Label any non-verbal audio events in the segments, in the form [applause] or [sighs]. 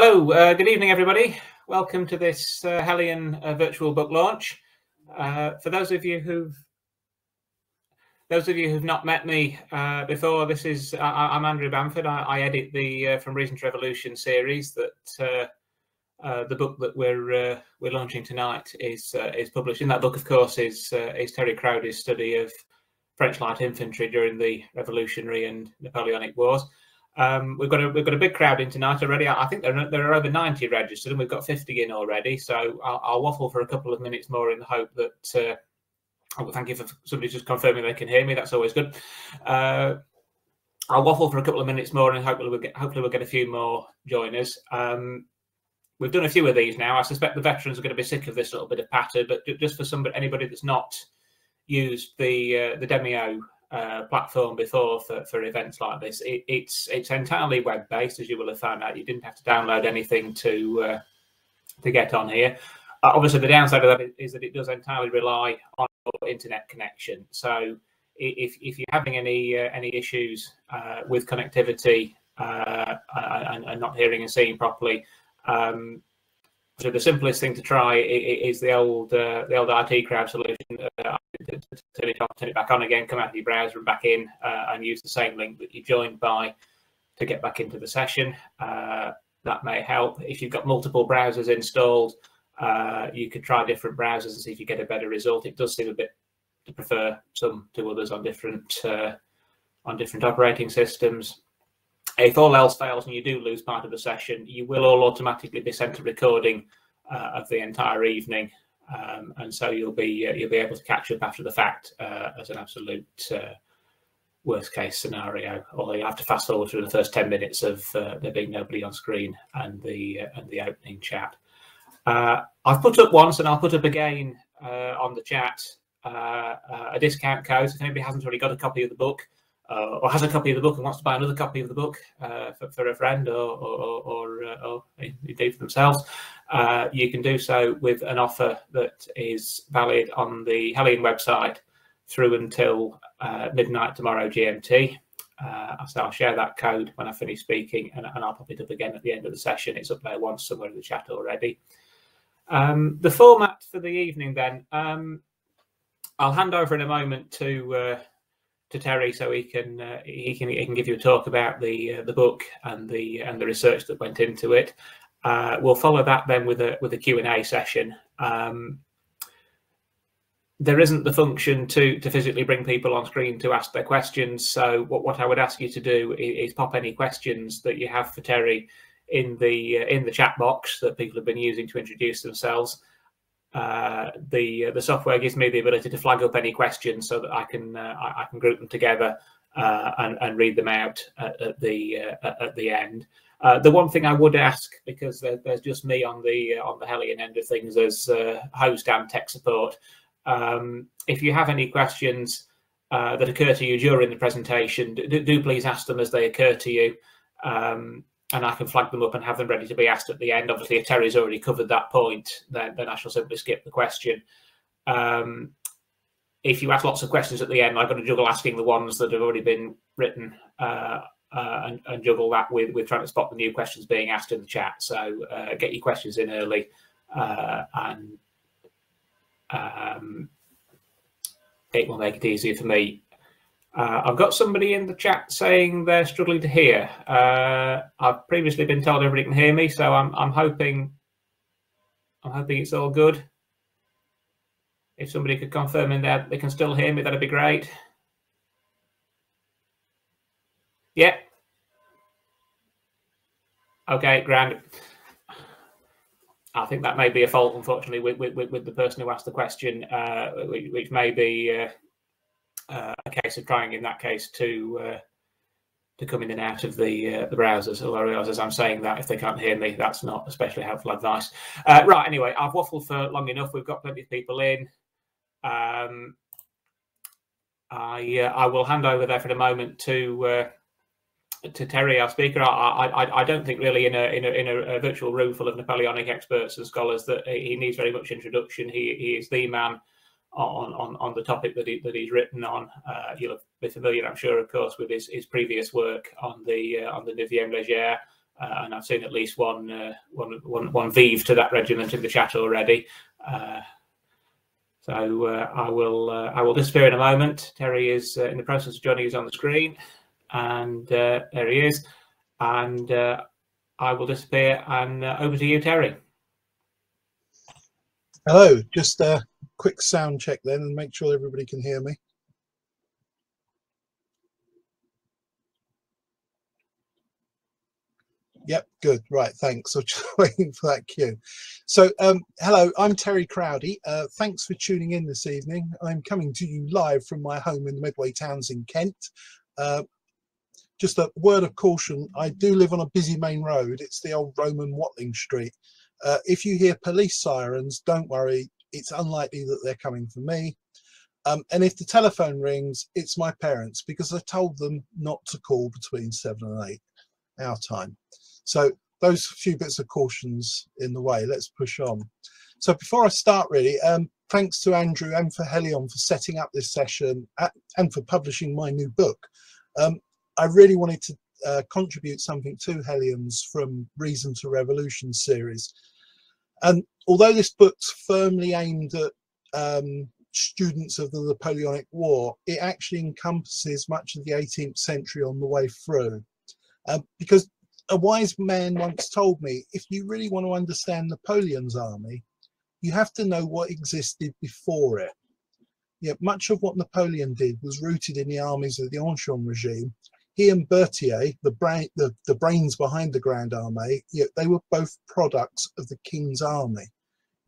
Hello, uh, good evening, everybody. Welcome to this uh, Helion uh, virtual book launch. Uh, for those of you who've those of you who've not met me uh, before, this is I, am Andrew Bamford. I, I edit the uh, From Reason to Revolution series. That the book that we're we're launching tonight is is published. In that book, of course, is is Terry Crowdy's study of French light infantry during the Revolutionary and Napoleonic Wars. Um, we've got a we've got a big crowd in tonight already. I think there are, there are over ninety registered, and we've got fifty in already. So I'll, I'll waffle for a couple of minutes more in the hope that. Uh, oh, thank you for somebody just confirming they can hear me. That's always good. Uh, I'll waffle for a couple of minutes more, and hopefully we'll get hopefully we'll get a few more joiners. Um, we've done a few of these now. I suspect the veterans are going to be sick of this little bit of patter, but just for somebody anybody that's not used the uh, the Demio uh, platform before for, for events like this. It, it's it's entirely web based, as you will have found out. You didn't have to download anything to uh, to get on here. Uh, obviously, the downside of that is that it does entirely rely on your internet connection. So, if if you're having any uh, any issues uh, with connectivity uh, and, and, not hearing and seeing properly. Um, so the simplest thing to try is the old uh, the old IT Crowd solution. Uh, turn it off, turn it back on again, come out of your browser and back in, uh, and use the same link that you joined by to get back into the session. Uh, that may help. If you've got multiple browsers installed, uh, you could try different browsers and see if you get a better result. It does seem a bit to prefer some to others on different uh, on different operating systems. If all else fails and you do lose part of the session, you will all automatically be sent a recording uh, of the entire evening, um, and so you'll be uh, you'll be able to catch up after the fact uh, as an absolute uh, worst case scenario. Although you have to fast forward through the first ten minutes of uh, there being nobody on screen and the uh, and the opening chat. I've put up once, and I'll put up again on the chat a discount code. So if anybody hasn't already got a copy of the book uh, or has a copy of the book and wants to buy another copy of the book uh, for, for, a friend or, or, or, uh, or indeed for themselves, uh, you can do so with an offer that is valid on the Helion website through until uh, midnight tomorrow GMT. Uh, so I'll share that code when I finish speaking and, and, I'll pop it up again at the end of the session. It's up there once somewhere in the chat already. Um, the format for the evening then, um, I'll hand over in a moment to to Terry so he can uh, he can he can give you a talk about the uh, the book and the and the research that went into it. Uh, we'll follow that then with a with a Q and A session. Um, there isn't the function to to physically bring people on screen to ask their questions. So what, what I would ask you to do is, is pop any questions that you have for Terry in the uh, in the chat box that people have been using to introduce themselves uh, the uh, the software gives me the ability to flag up any questions so that I can uh, I, I, can group them together uh, and, and read them out at, at the uh, at the end. Uh, the one thing I would ask, because there, there's just me on the on the Helion end of things as host and tech support, um, if you have any questions that occur to you during the presentation, do, do, please ask them as they occur to you. Um, and I can flag them up and have them ready to be asked at the end. Obviously, if Terry's already covered that point, then, then I shall simply skip the question. Um, if you ask lots of questions at the end, I've got to juggle asking the ones that have already been written uh, uh, and, and, juggle that with, with trying to spot the new questions being asked in the chat. So uh, get your questions in early uh, and um, it will make it easier for me uh, I've got somebody in the chat saying they're struggling to hear. Uh, I've previously been told everybody can hear me, so I'm I'm hoping I'm hoping it's all good. If somebody could confirm in there they can still hear me, that'd be great. Yeah. Okay, grand. I think that may be a fault, unfortunately, with with, with the person who asked the question, uh, which, which, may be uh, a case of trying in that case to uh, to come in and out of the uh, the browsers. Although I realise as I'm saying that, if they can't hear me, that's not especially helpful advice. Uh, right. Anyway, I've waffled for long enough. We've got plenty of people in. Um, I uh, I will hand over there for the moment to uh, to Terry, our speaker. I, I I don't think really in a in a in a virtual room full of Napoleonic experts and scholars that he needs very much introduction. He he is the man on, on, on the topic that, he, that he's written on. Uh, you'll be familiar, I'm sure, of course, with his, his previous work on the uh, on the Neuvième Légère uh, and I've seen at least one, uh, one, one, one Vive to that regiment in the chat already. Uh, so uh, I will uh, I will disappear in a moment. Terry is uh, in the process of joining us on the screen, and there he is. And I will disappear. And over to you, Terry. Hello. Just quick sound check then, and make sure everybody can hear me. Yep, good. Right, thanks. [laughs] I'm just waiting for that cue. So, um, hello, I'm Terry Crowdy. Uh, thanks for tuning in this evening. I'm coming to you live from my home in the Medway Towns in Kent. Uh, just a word of caution, I do live on a busy main road. It's the old Roman Watling Street. Uh, if you hear police sirens, don't worry. It's unlikely that they're coming for me. Um, and if the telephone rings, it's my parents because I told them not to call between seven and eight our time. So those few bits of cautions in the way, let's push on. So before I start really, um, thanks to Andrew and for Helion for setting up this session at, and for publishing my new book. Um, I really wanted to uh, contribute something to Helion's From Reason to Revolution series. And although this book's firmly aimed at um, students of the Napoleonic War, it actually encompasses much of the 18th century on the way through. Uh, because a wise man once told me if you really want to understand Napoleon's army, you have to know what existed before it. Yet much of what Napoleon did was rooted in the armies of the Ancien regime. He and Berthier, the, brain, the, the brains behind the Grand Army, yet they were both products of the King's army.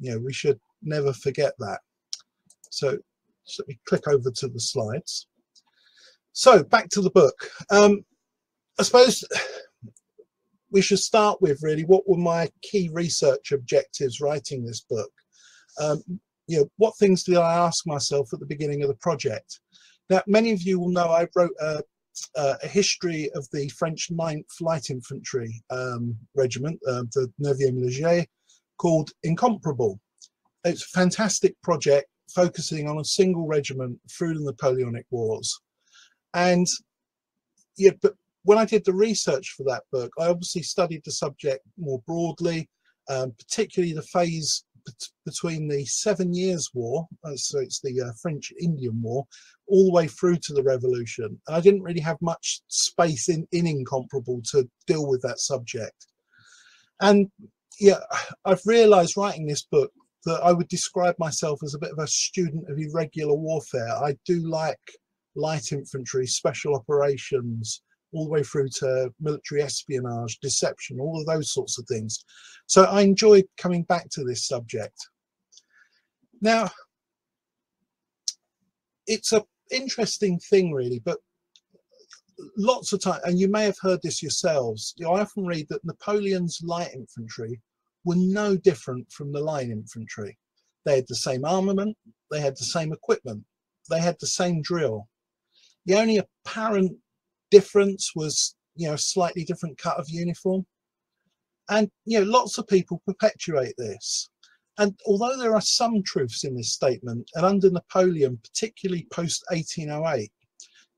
You know, we should never forget that. So, so let me click over to the slides. So back to the book. Um, I suppose [sighs] we should start with really what were my key research objectives writing this book. Um, you know, what things did I ask myself at the beginning of the project? Now, many of you will know I wrote a, a history of the French 9th Light Infantry um, Regiment, uh, the 9e Léger, called Incomparable. It's a fantastic project focusing on a single regiment through the Napoleonic Wars. And yeah, but when I did the research for that book, I obviously studied the subject more broadly, um, particularly the phase between the Seven Years' War, uh, so it's the uh, French-Indian War, all the way through to the Revolution. And I didn't really have much space in, in Incomparable to deal with that subject. And yeah, I've realized writing this book that I would describe myself as a bit of a student of irregular warfare. I do like light infantry, special operations, all the way through to military espionage, deception, all of those sorts of things. So I enjoyed coming back to this subject. Now, it's a interesting thing really, but lots of time, and you may have heard this yourselves, you know, I often read that Napoleon's light infantry were no different from the line infantry. They had the same armament, they had the same equipment, they had the same drill. The only apparent difference was you know slightly different cut of uniform. And you know lots of people perpetuate this. And although there are some truths in this statement and under napoleon particularly post 1808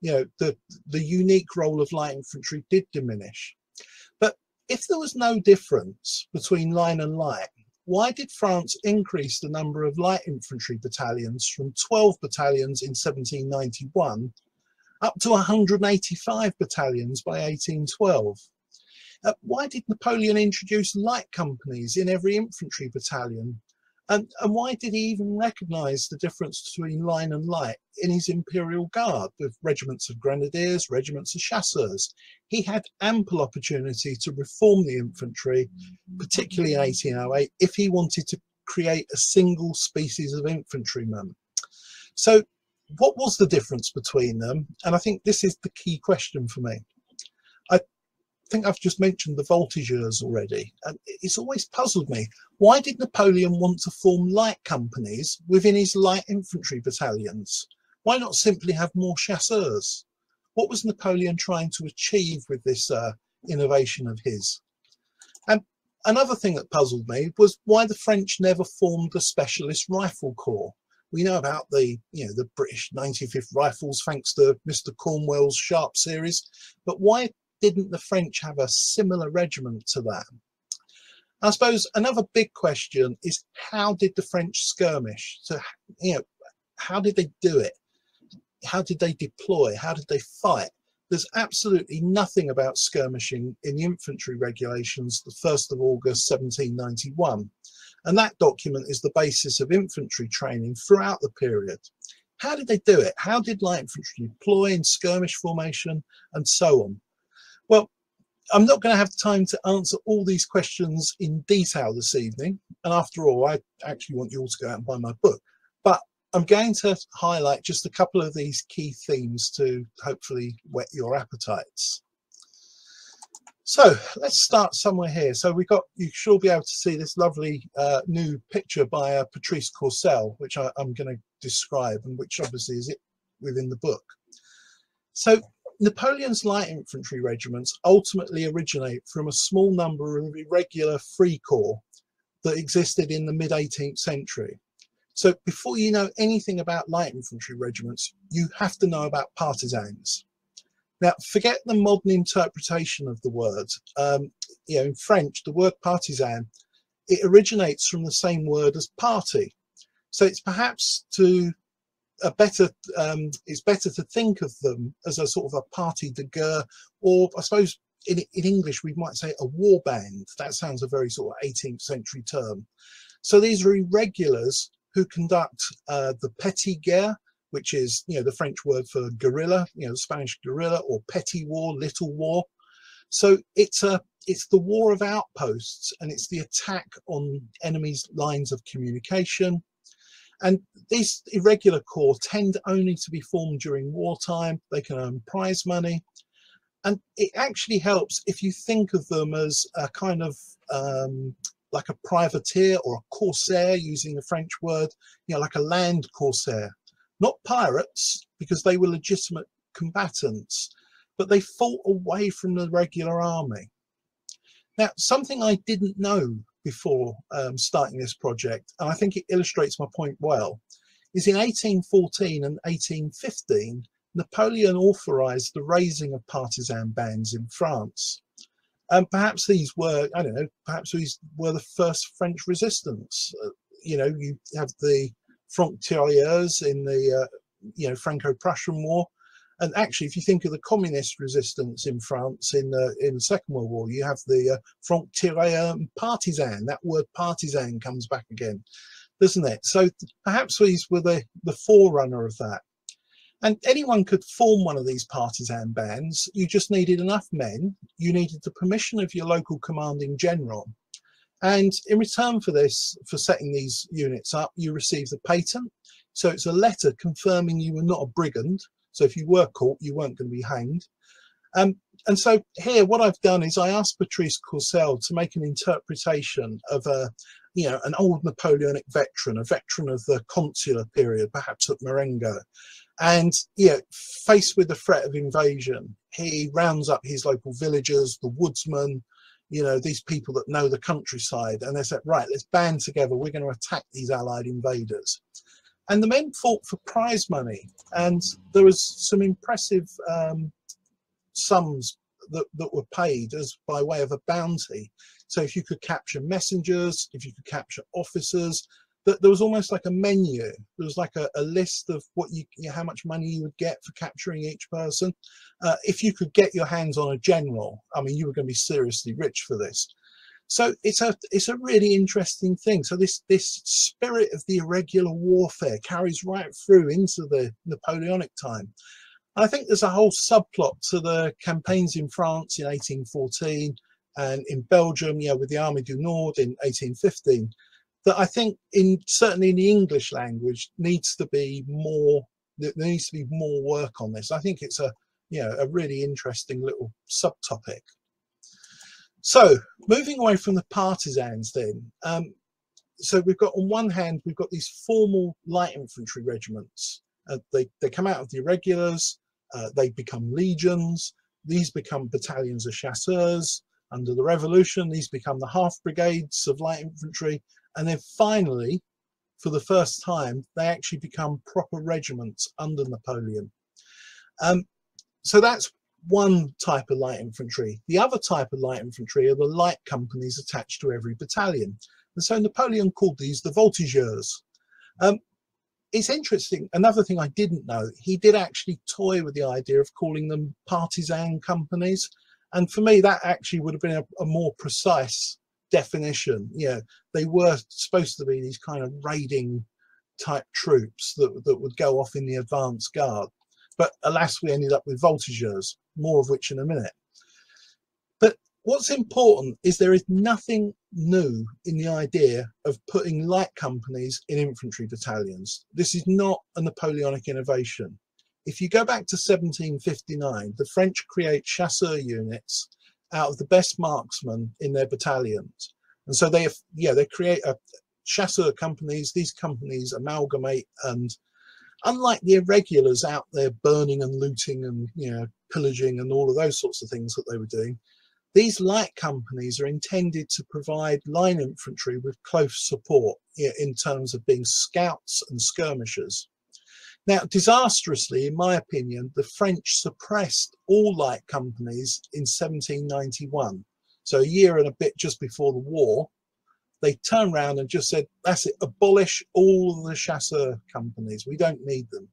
you know the the unique role of light infantry did diminish. But if there was no difference between line and light why did France increase the number of light infantry battalions from 12 battalions in 1791 up to 185 battalions by 1812. Uh, why did Napoleon introduce light companies in every infantry battalion? And, and why did he even recognize the difference between line and light in his imperial guard with regiments of grenadiers, regiments of chasseurs? He had ample opportunity to reform the infantry, particularly in 1808, if he wanted to create a single species of infantryman. So what was the difference between them? And I think this is the key question for me. I think I've just mentioned the voltigeurs already, and it's always puzzled me. Why did Napoleon want to form light companies within his light infantry battalions? Why not simply have more chasseurs? What was Napoleon trying to achieve with this uh, innovation of his? And another thing that puzzled me was why the French never formed a specialist rifle corps we know about the you know the British 95th Rifles thanks to Mr. Cornwell's Sharpe series, but why didn't the French have a similar regiment to that? I suppose another big question is how did the French skirmish? So, you know, how did they do it? How did they deploy? How did they fight? There's absolutely nothing about skirmishing in the infantry regulations, the 1st of August 1791. And that document is the basis of infantry training throughout the period. How did they do it? How did light infantry deploy in skirmish formation and so on? Well, I'm not going to have time to answer all these questions in detail this evening. And after all, I actually want you all to go out and buy my book. But I'm going to highlight just a couple of these key themes to hopefully whet your appetites. So let's start somewhere here. So we've got, you should be able to see this lovely uh, new picture by uh, Patrice Courcelle, which I, am going to describe and which obviously is it within the book. So Napoleon's light infantry regiments ultimately originate from a small number of irregular free corps that existed in the mid 18th century. So before you know anything about light infantry regiments, you have to know about partisans. Now, forget the modern interpretation of the word. Um, you know, in French, the word partisan, it originates from the same word as party. So it's perhaps to a better, um, it's better to think of them as a sort of a party de guerre, or I suppose in, in English we might say a war band. That sounds a very sort of 18th century term. So these are irregulars who conduct uh, the petit guerre, which is you know the French word for guerrilla, you know, Spanish guerrilla or petty war, little war. So it's a it's the war of outposts and it's the attack on enemies' lines of communication. And these irregular corps tend only to be formed during wartime. They can earn prize money. And it actually helps if you think of them as a kind of um, like a privateer or a corsair, using the French word, you know, like a land corsair. Not pirates, because they were legitimate combatants, but they fought away from the regular army. Now, something I didn't know before um, starting this project, and I think it illustrates my point well, is in 1814 and 1815, Napoleon authorized the raising of partisan bands in France. And perhaps these were, I don't know, perhaps these were the first French resistance. Uh, you know, you have the Franc Tirailleurs in the, uh, you know, Franco-Prussian War. And actually, if you think of the communist resistance in France in the in the Second World War, you have the uh, Tirailleur partisan. That word partisan comes back again, doesn't it? So perhaps these were the the forerunner of that. And anyone could form one of these partisan bands. You just needed enough men. You needed the permission of your local commanding general. And in return for this, for setting these units up, you received a patent. So it's a letter confirming you were not a brigand. So if you were caught, you weren't going to be hanged. Um, and so here, what I've done is I asked Patrice Courcelle to make an interpretation of a, you know, an old Napoleonic veteran, a veteran of the consular period, perhaps at Marengo. And yeah, faced with the threat of invasion, he rounds up his local villagers, the woodsmen, you know, these people that know the countryside, and they said, right, let's band together. We're going to attack these allied invaders. And the men fought for prize money, and there was some impressive um, sums that, that were paid as by way of a bounty. So if you could capture messengers, if you could capture officers, that there was almost like a menu. There was like a, a list of what you, you know, how much money you would get for capturing each person. Uh, if you could get your hands on a general, I mean, you were going to be seriously rich for this. So it's a it's a really interesting thing. So this this spirit of the irregular warfare carries right through into the Napoleonic time. I think there's a whole subplot to the campaigns in France in 1814 and in Belgium, know, with the Armée du Nord in 1815 that I think in certainly in the English language needs to be more there needs to be more work on this. I think it's a you know a really interesting little subtopic. So moving away from the partisans then, um, so we've got on one hand we've got these formal light infantry regiments. Uh, they they come out of the irregulars, uh, they become legions. These become battalions of chasseurs. Under the revolution, these become the half brigades of light infantry, and then finally, for the first time, they actually become proper regiments under Napoleon. Um, so that's one type of light infantry. The other type of light infantry are the light companies attached to every battalion. And so Napoleon called these the voltigeurs. Um, it's interesting. Another thing I didn't know, he did actually toy with the idea of calling them partisan companies. And for me, that actually would have been a, a more precise definition. Yeah, they were supposed to be these kind of raiding type troops that, that would go off in the advance guard. But alas, we ended up with voltigeurs, more of which in a minute. But what's important is there is nothing new in the idea of putting light companies in infantry battalions. This is not a Napoleonic innovation. If you go back to 1759, the French create chasseur units out of the best marksmen in their battalions. And so they, yeah, they create a chasseur companies. These companies amalgamate and unlike the irregulars out there burning and looting and, you know, pillaging and all of those sorts of things that they were doing, these light companies are intended to provide line infantry with close support in terms of being scouts and skirmishers. Now, disastrously, in my opinion, the French suppressed all light companies in 1791. So a year and a bit just before the war, they turned around and just said, that's it, abolish all the chasseur companies. We don't need them.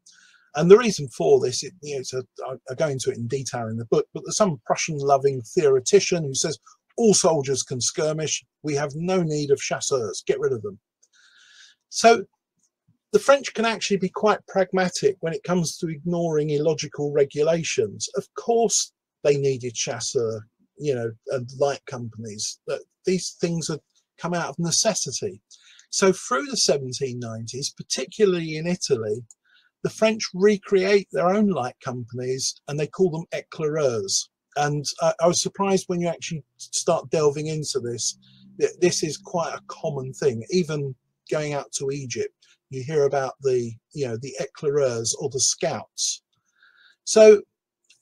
And the reason for this, it, you know, I go into it in detail in the book, but there's some Prussian-loving theoretician who says all soldiers can skirmish. We have no need of chasseurs. Get rid of them. So the French can actually be quite pragmatic when it comes to ignoring illogical regulations. Of course, they needed chasseur, you know, and light companies. That these things had come out of necessity. So through the 1790s, particularly in Italy, the French recreate their own light companies and they call them éclaireurs. And uh, I was surprised when you actually start delving into this. This is quite a common thing, even going out to Egypt. You hear about the, you know, the éclaireurs or the scouts. So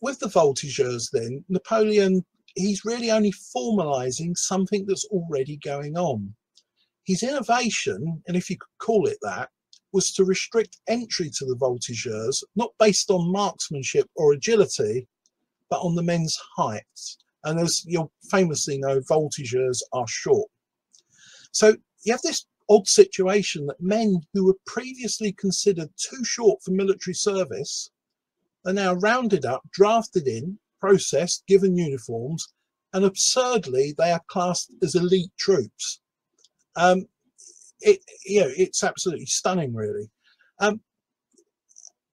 with the voltigeurs then, Napoleon, he's really only formalizing something that's already going on. His innovation, and if you could call it that, was to restrict entry to the voltigeurs, not based on marksmanship or agility, but on the men's height. And as you'll famously know, voltigeurs are short. So you have this odd situation that men who were previously considered too short for military service are now rounded up, drafted in, processed, given uniforms, and absurdly they are classed as elite troops. Um, it you know it's absolutely stunning really um,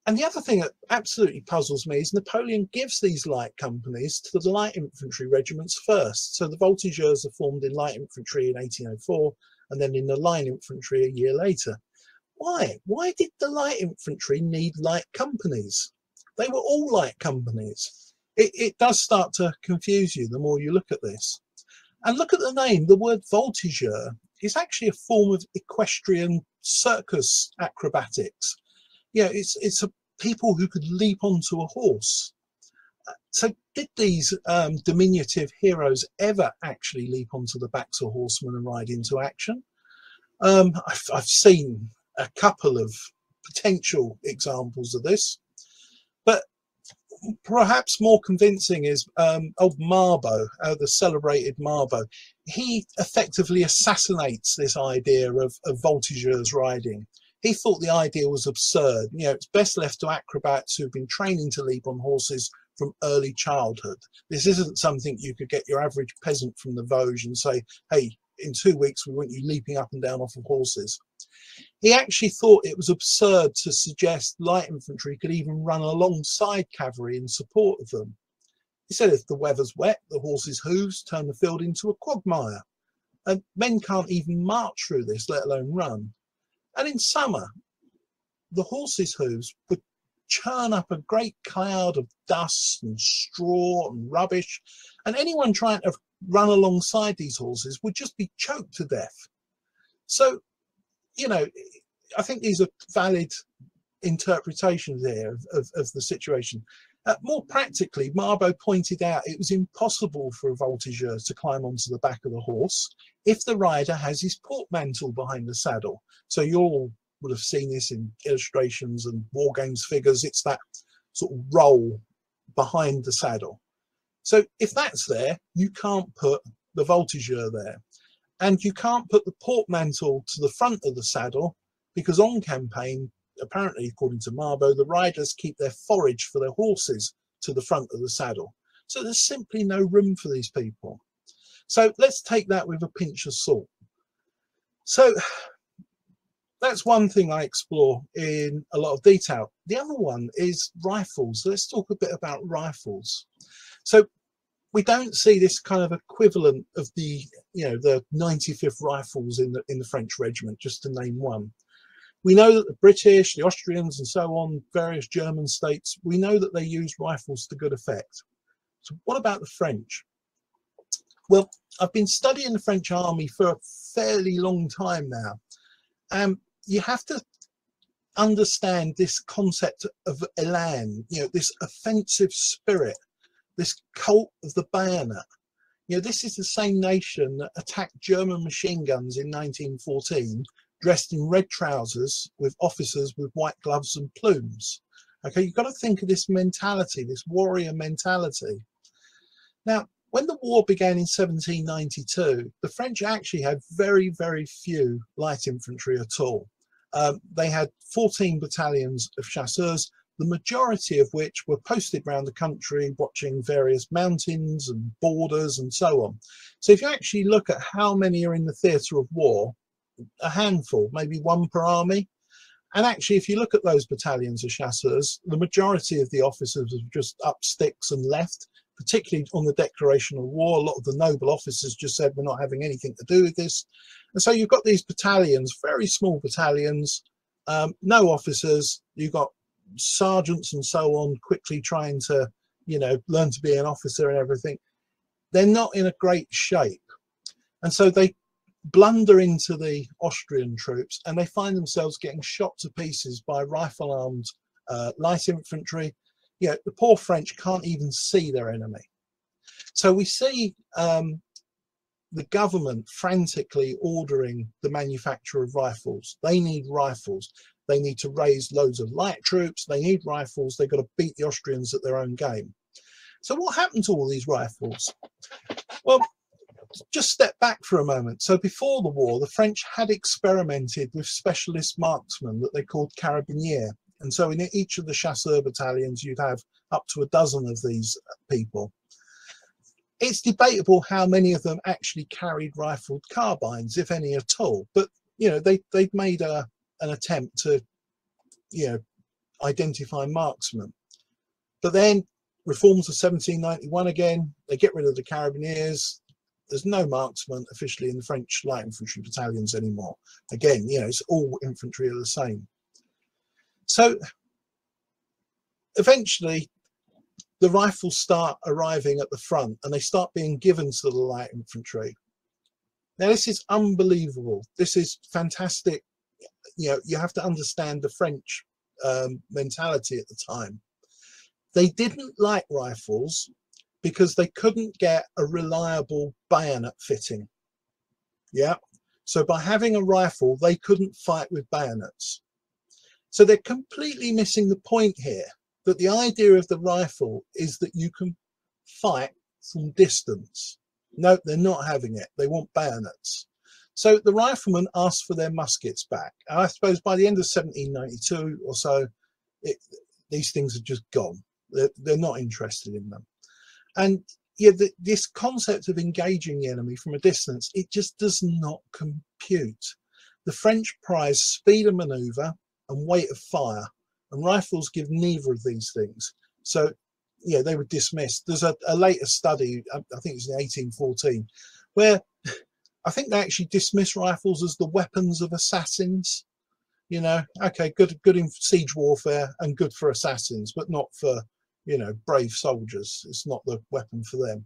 and the other thing that absolutely puzzles me is Napoleon gives these light companies to the light infantry regiments first. So the voltigeurs are formed in light infantry in 1804 and then in the line infantry a year later. Why? Why did the light infantry need light companies? They were all light companies. It, it does start to confuse you the more you look at this. And look at the name, the word voltigeur is actually a form of equestrian circus acrobatics. Yeah, it's it's a people who could leap onto a horse. So did these um, diminutive heroes ever actually leap onto the backs of horsemen and ride into action? Um, I've, I've seen a couple of potential examples of this, but perhaps more convincing is um, old Marbot, uh, the celebrated Marbot. He effectively assassinates this idea of, of voltigeurs riding. He thought the idea was absurd. You know, it's best left to acrobats who've been training to leap on horses from early childhood. This isn't something you could get your average peasant from the Vosges and say, hey, in two weeks we want you leaping up and down off of horses. He actually thought it was absurd to suggest light infantry could even run alongside cavalry in support of them. He said if the weather's wet, the horses' hooves turn the field into a quagmire. And men can't even march through this, let alone run. And in summer, the horses' hooves would churn up a great cloud of dust and straw and rubbish. And anyone trying to run alongside these horses would just be choked to death. So you know, I think these are valid interpretations here of, of, of the situation. Uh, more practically, Marbot pointed out it was impossible for a voltigeur to climb onto the back of the horse if the rider has his portmantle behind the saddle. So you all would have seen this in illustrations and war games figures. It's that sort of roll behind the saddle. So if that's there, you can't put the voltigeur there. And you can't put the portmantle to the front of the saddle because on campaign, apparently, according to Marbot, the riders keep their forage for their horses to the front of the saddle. So there's simply no room for these people. So let's take that with a pinch of salt. So that's one thing I explore in a lot of detail. The other one is rifles. Let's talk a bit about rifles. So we don't see this kind of equivalent of the, you know, the 95th Rifles in the in the French regiment, just to name one. We know that the British, the Austrians, and so on, various German states, we know that they use rifles to good effect. So what about the French? Well, I've been studying the French army for a fairly long time now. Um, you have to understand this concept of elan, you know, this offensive spirit, this cult of the bayonet. You know, this is the same nation that attacked German machine guns in 1914, dressed in red trousers with officers with white gloves and plumes. Okay, you've got to think of this mentality, this warrior mentality. Now, when the war began in 1792, the French actually had very, very few light infantry at all. Um, they had 14 battalions of chasseurs, the majority of which were posted around the country watching various mountains and borders and so on. So if you actually look at how many are in the theatre of war, a handful, maybe one per army. And actually, if you look at those battalions of chasseurs, the majority of the officers have just up sticks and left particularly on the declaration of war. A lot of the noble officers just said, we're not having anything to do with this. And so you've got these battalions, very small battalions, um, no officers. You've got sergeants and so on quickly trying to, you know, learn to be an officer and everything. They're not in a great shape. And so they blunder into the Austrian troops and they find themselves getting shot to pieces by rifle armed uh, light infantry you know, the poor French can't even see their enemy. So we see um, the government frantically ordering the manufacture of rifles. They need rifles. They need to raise loads of light troops. They need rifles. They've got to beat the Austrians at their own game. So what happened to all these rifles? Well, just step back for a moment. So before the war, the French had experimented with specialist marksmen that they called carabiniers. And so in each of the chasseur battalions, you'd have up to a dozen of these people. It's debatable how many of them actually carried rifled carbines, if any at all. But, you know, they, they'd made a, an attempt to, you know, identify marksmen. But then reforms of 1791 again, they get rid of the carabiniers. There's no marksmen officially in the French light infantry battalions anymore. Again, you know, it's all infantry are the same. So eventually the rifles start arriving at the front and they start being given to the light infantry. Now this is unbelievable. This is fantastic. You know, you have to understand the French um, mentality at the time. They didn't like rifles because they couldn't get a reliable bayonet fitting. Yeah. So by having a rifle, they couldn't fight with bayonets. So they're completely missing the point here that the idea of the rifle is that you can fight from distance. No, they're not having it. They want bayonets. So the riflemen asked for their muskets back. And I suppose by the end of 1792 or so, it, these things are just gone. They're, they're not interested in them. And yeah, the, this concept of engaging the enemy from a distance, it just does not compute. The French prize speed of maneuver, and weight of fire. And rifles give neither of these things. So, yeah, they were dismissed. There's a, a later study, I think it was in 1814, where I think they actually dismiss rifles as the weapons of assassins. You know, okay, good, good in siege warfare and good for assassins, but not for, you know, brave soldiers. It's not the weapon for them.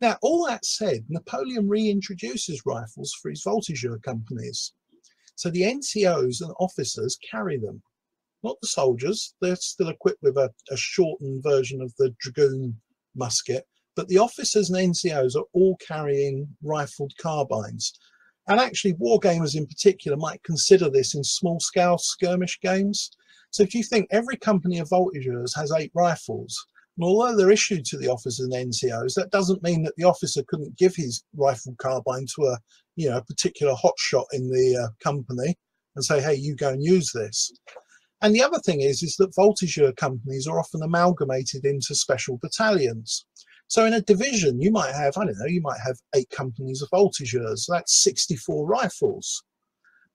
Now, all that said, Napoleon reintroduces rifles for his voltigeur companies. So the NCOs and officers carry them, not the soldiers. They're still equipped with a, a shortened version of the dragoon musket, but the officers and NCOs are all carrying rifled carbines. And actually, wargamers in particular might consider this in small scale skirmish games. So if you think every company of voltigeurs has eight rifles, And although they're issued to the officers and NCOs, that doesn't mean that the officer couldn't give his rifle carbine to a, you know, a particular hotshot in the uh, company and say, hey, you go and use this. And the other thing is, is that voltigeur companies are often amalgamated into special battalions. So in a division, you might have, I don't know, you might have eight companies of voltigeurs. So that's 64 rifles.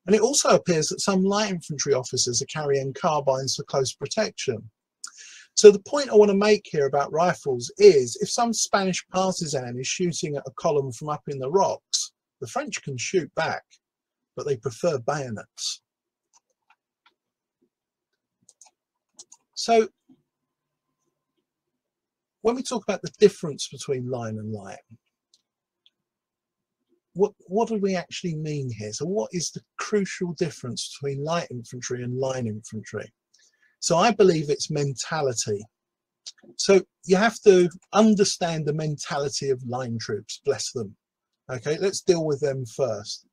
And it also appears that some light infantry officers are carrying carbines for close protection. So the point I want to make here about rifles is if some Spanish partisan is shooting at a column from up in the rocks, the French can shoot back, but they prefer bayonets. So when we talk about the difference between line and light, what what do we actually mean here? So what is the crucial difference between light infantry and line infantry? So I believe it's mentality. So you have to understand the mentality of line troops, bless them. Okay, let's deal with them first.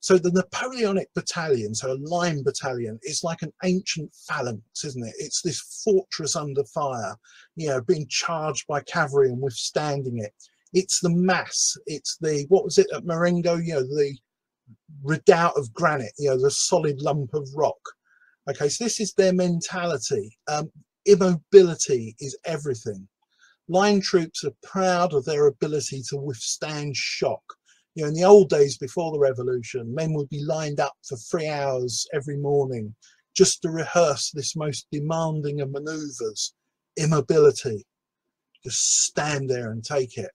So the Napoleonic battalion, so a line battalion, is like an ancient phalanx, isn't it? It's this fortress under fire, you know, being charged by cavalry and withstanding it. It's the mass. It's the, what was it at Marengo, you know, the redoubt of granite, you know, the solid lump of rock. Okay, so this is their mentality. Um, immobility is everything. Line troops are proud of their ability to withstand shock you know, in the old days before the revolution, men would be lined up for three hours every morning just to rehearse this most demanding of maneuvers, immobility. Just stand there and take it.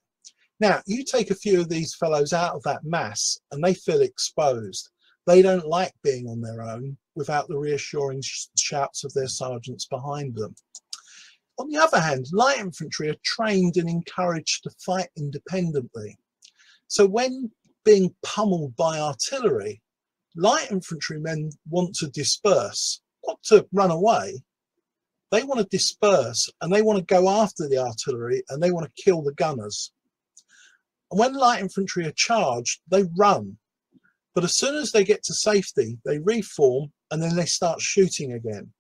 Now, you take a few of these fellows out of that mass and they feel exposed. They don't like being on their own without the reassuring sh shouts of their sergeants behind them. On the other hand, light infantry are trained and encouraged to fight independently. So when being pummeled by artillery, light infantrymen want to disperse, not to run away. They want to disperse and they want to go after the artillery and they want to kill the gunners. And when light infantry are charged, they run. But as soon as they get to safety, they reform and then they start shooting again.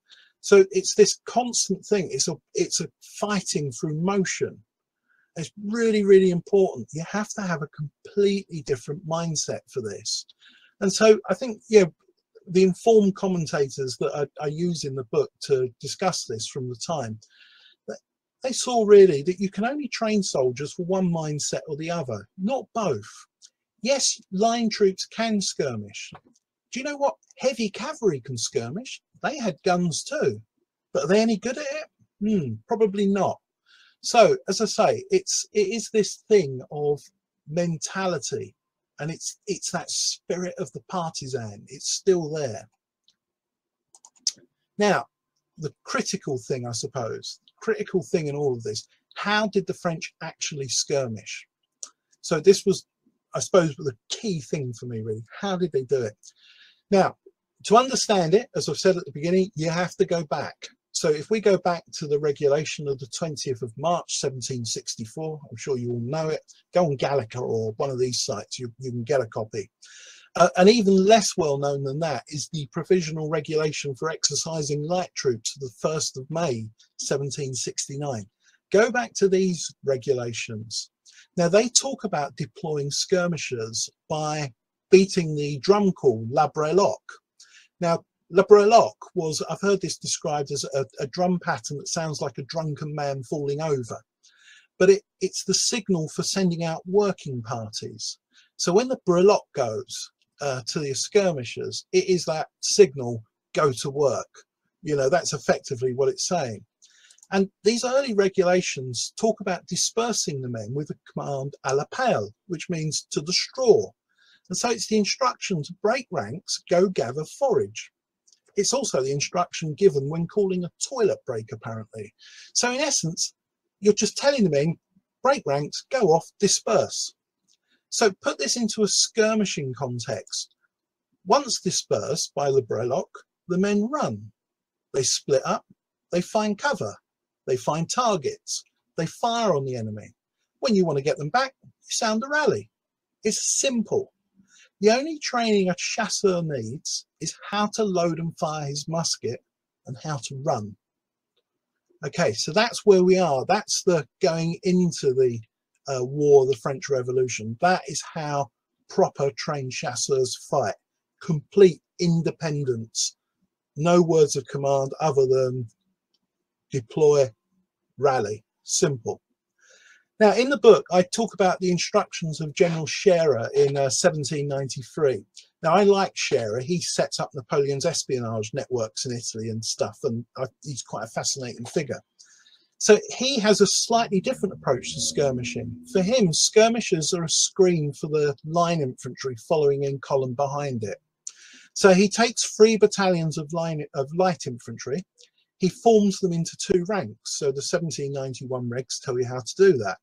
So it's this constant thing. It's a it's a fighting through motion. It's really, really important. You have to have a completely different mindset for this. And so I think, yeah, the informed commentators that I, I use in the book to discuss this from the time, they saw really that you can only train soldiers for one mindset or the other, not both. Yes, line troops can skirmish. Do you know what? Heavy cavalry can skirmish. They had guns too. But are they any good at it? Hmm, probably not. So, as I say, it's it is this thing of mentality, and it's it's that spirit of the partisan. It's still there. Now, the critical thing, I suppose, critical thing in all of this, how did the French actually skirmish? So this was, I suppose, the key thing for me, really. How did they do it? Now, to understand it, as I've said at the beginning, you have to go back. So if we go back to the regulation of the 20th of March 1764, I'm sure you all know it, go on Gallica or one of these sites, you, you can get a copy. Uh, and even less well known than that is the provisional regulation for exercising light troops the 1st of May 1769. Go back to these regulations. Now they talk about deploying skirmishers by beating the drum call La Breloque. Now La Breloque was, I've heard this described as a, a, drum pattern that sounds like a drunken man falling over. But it, it's the signal for sending out working parties. So when the Breloque goes uh, to the skirmishers, it is that signal, go to work. You know, that's effectively what it's saying. And these early regulations talk about dispersing the men with a command à la paille, which means to the straw. And so it's the instruction to break ranks, go gather forage. It's also the instruction given when calling a toilet break, apparently. So in essence, you're just telling the men, break ranks, go off, disperse. So put this into a skirmishing context. Once dispersed by the Breloque, the men run. They split up, they find cover, they find targets, they fire on the enemy. When you want to get them back, you sound a rally. It's simple. The only training a chasseur needs is how to load and fire his musket and how to run. Okay, so that's where we are. That's the going into the uh, war, the French Revolution. That is how proper trained chasseurs fight. Complete independence. No words of command other than deploy, rally. Simple. Now, in the book, I talk about the instructions of General Scherer in uh, 1793. Now, I like Scherer. He sets up Napoleon's espionage networks in Italy and stuff, and I, he's quite a fascinating figure. So he has a slightly different approach to skirmishing. For him, skirmishers are a screen for the line infantry following in column behind it. So he takes three battalions of line of light infantry. He forms them into two ranks. So the 1791 regs tell you how to do that.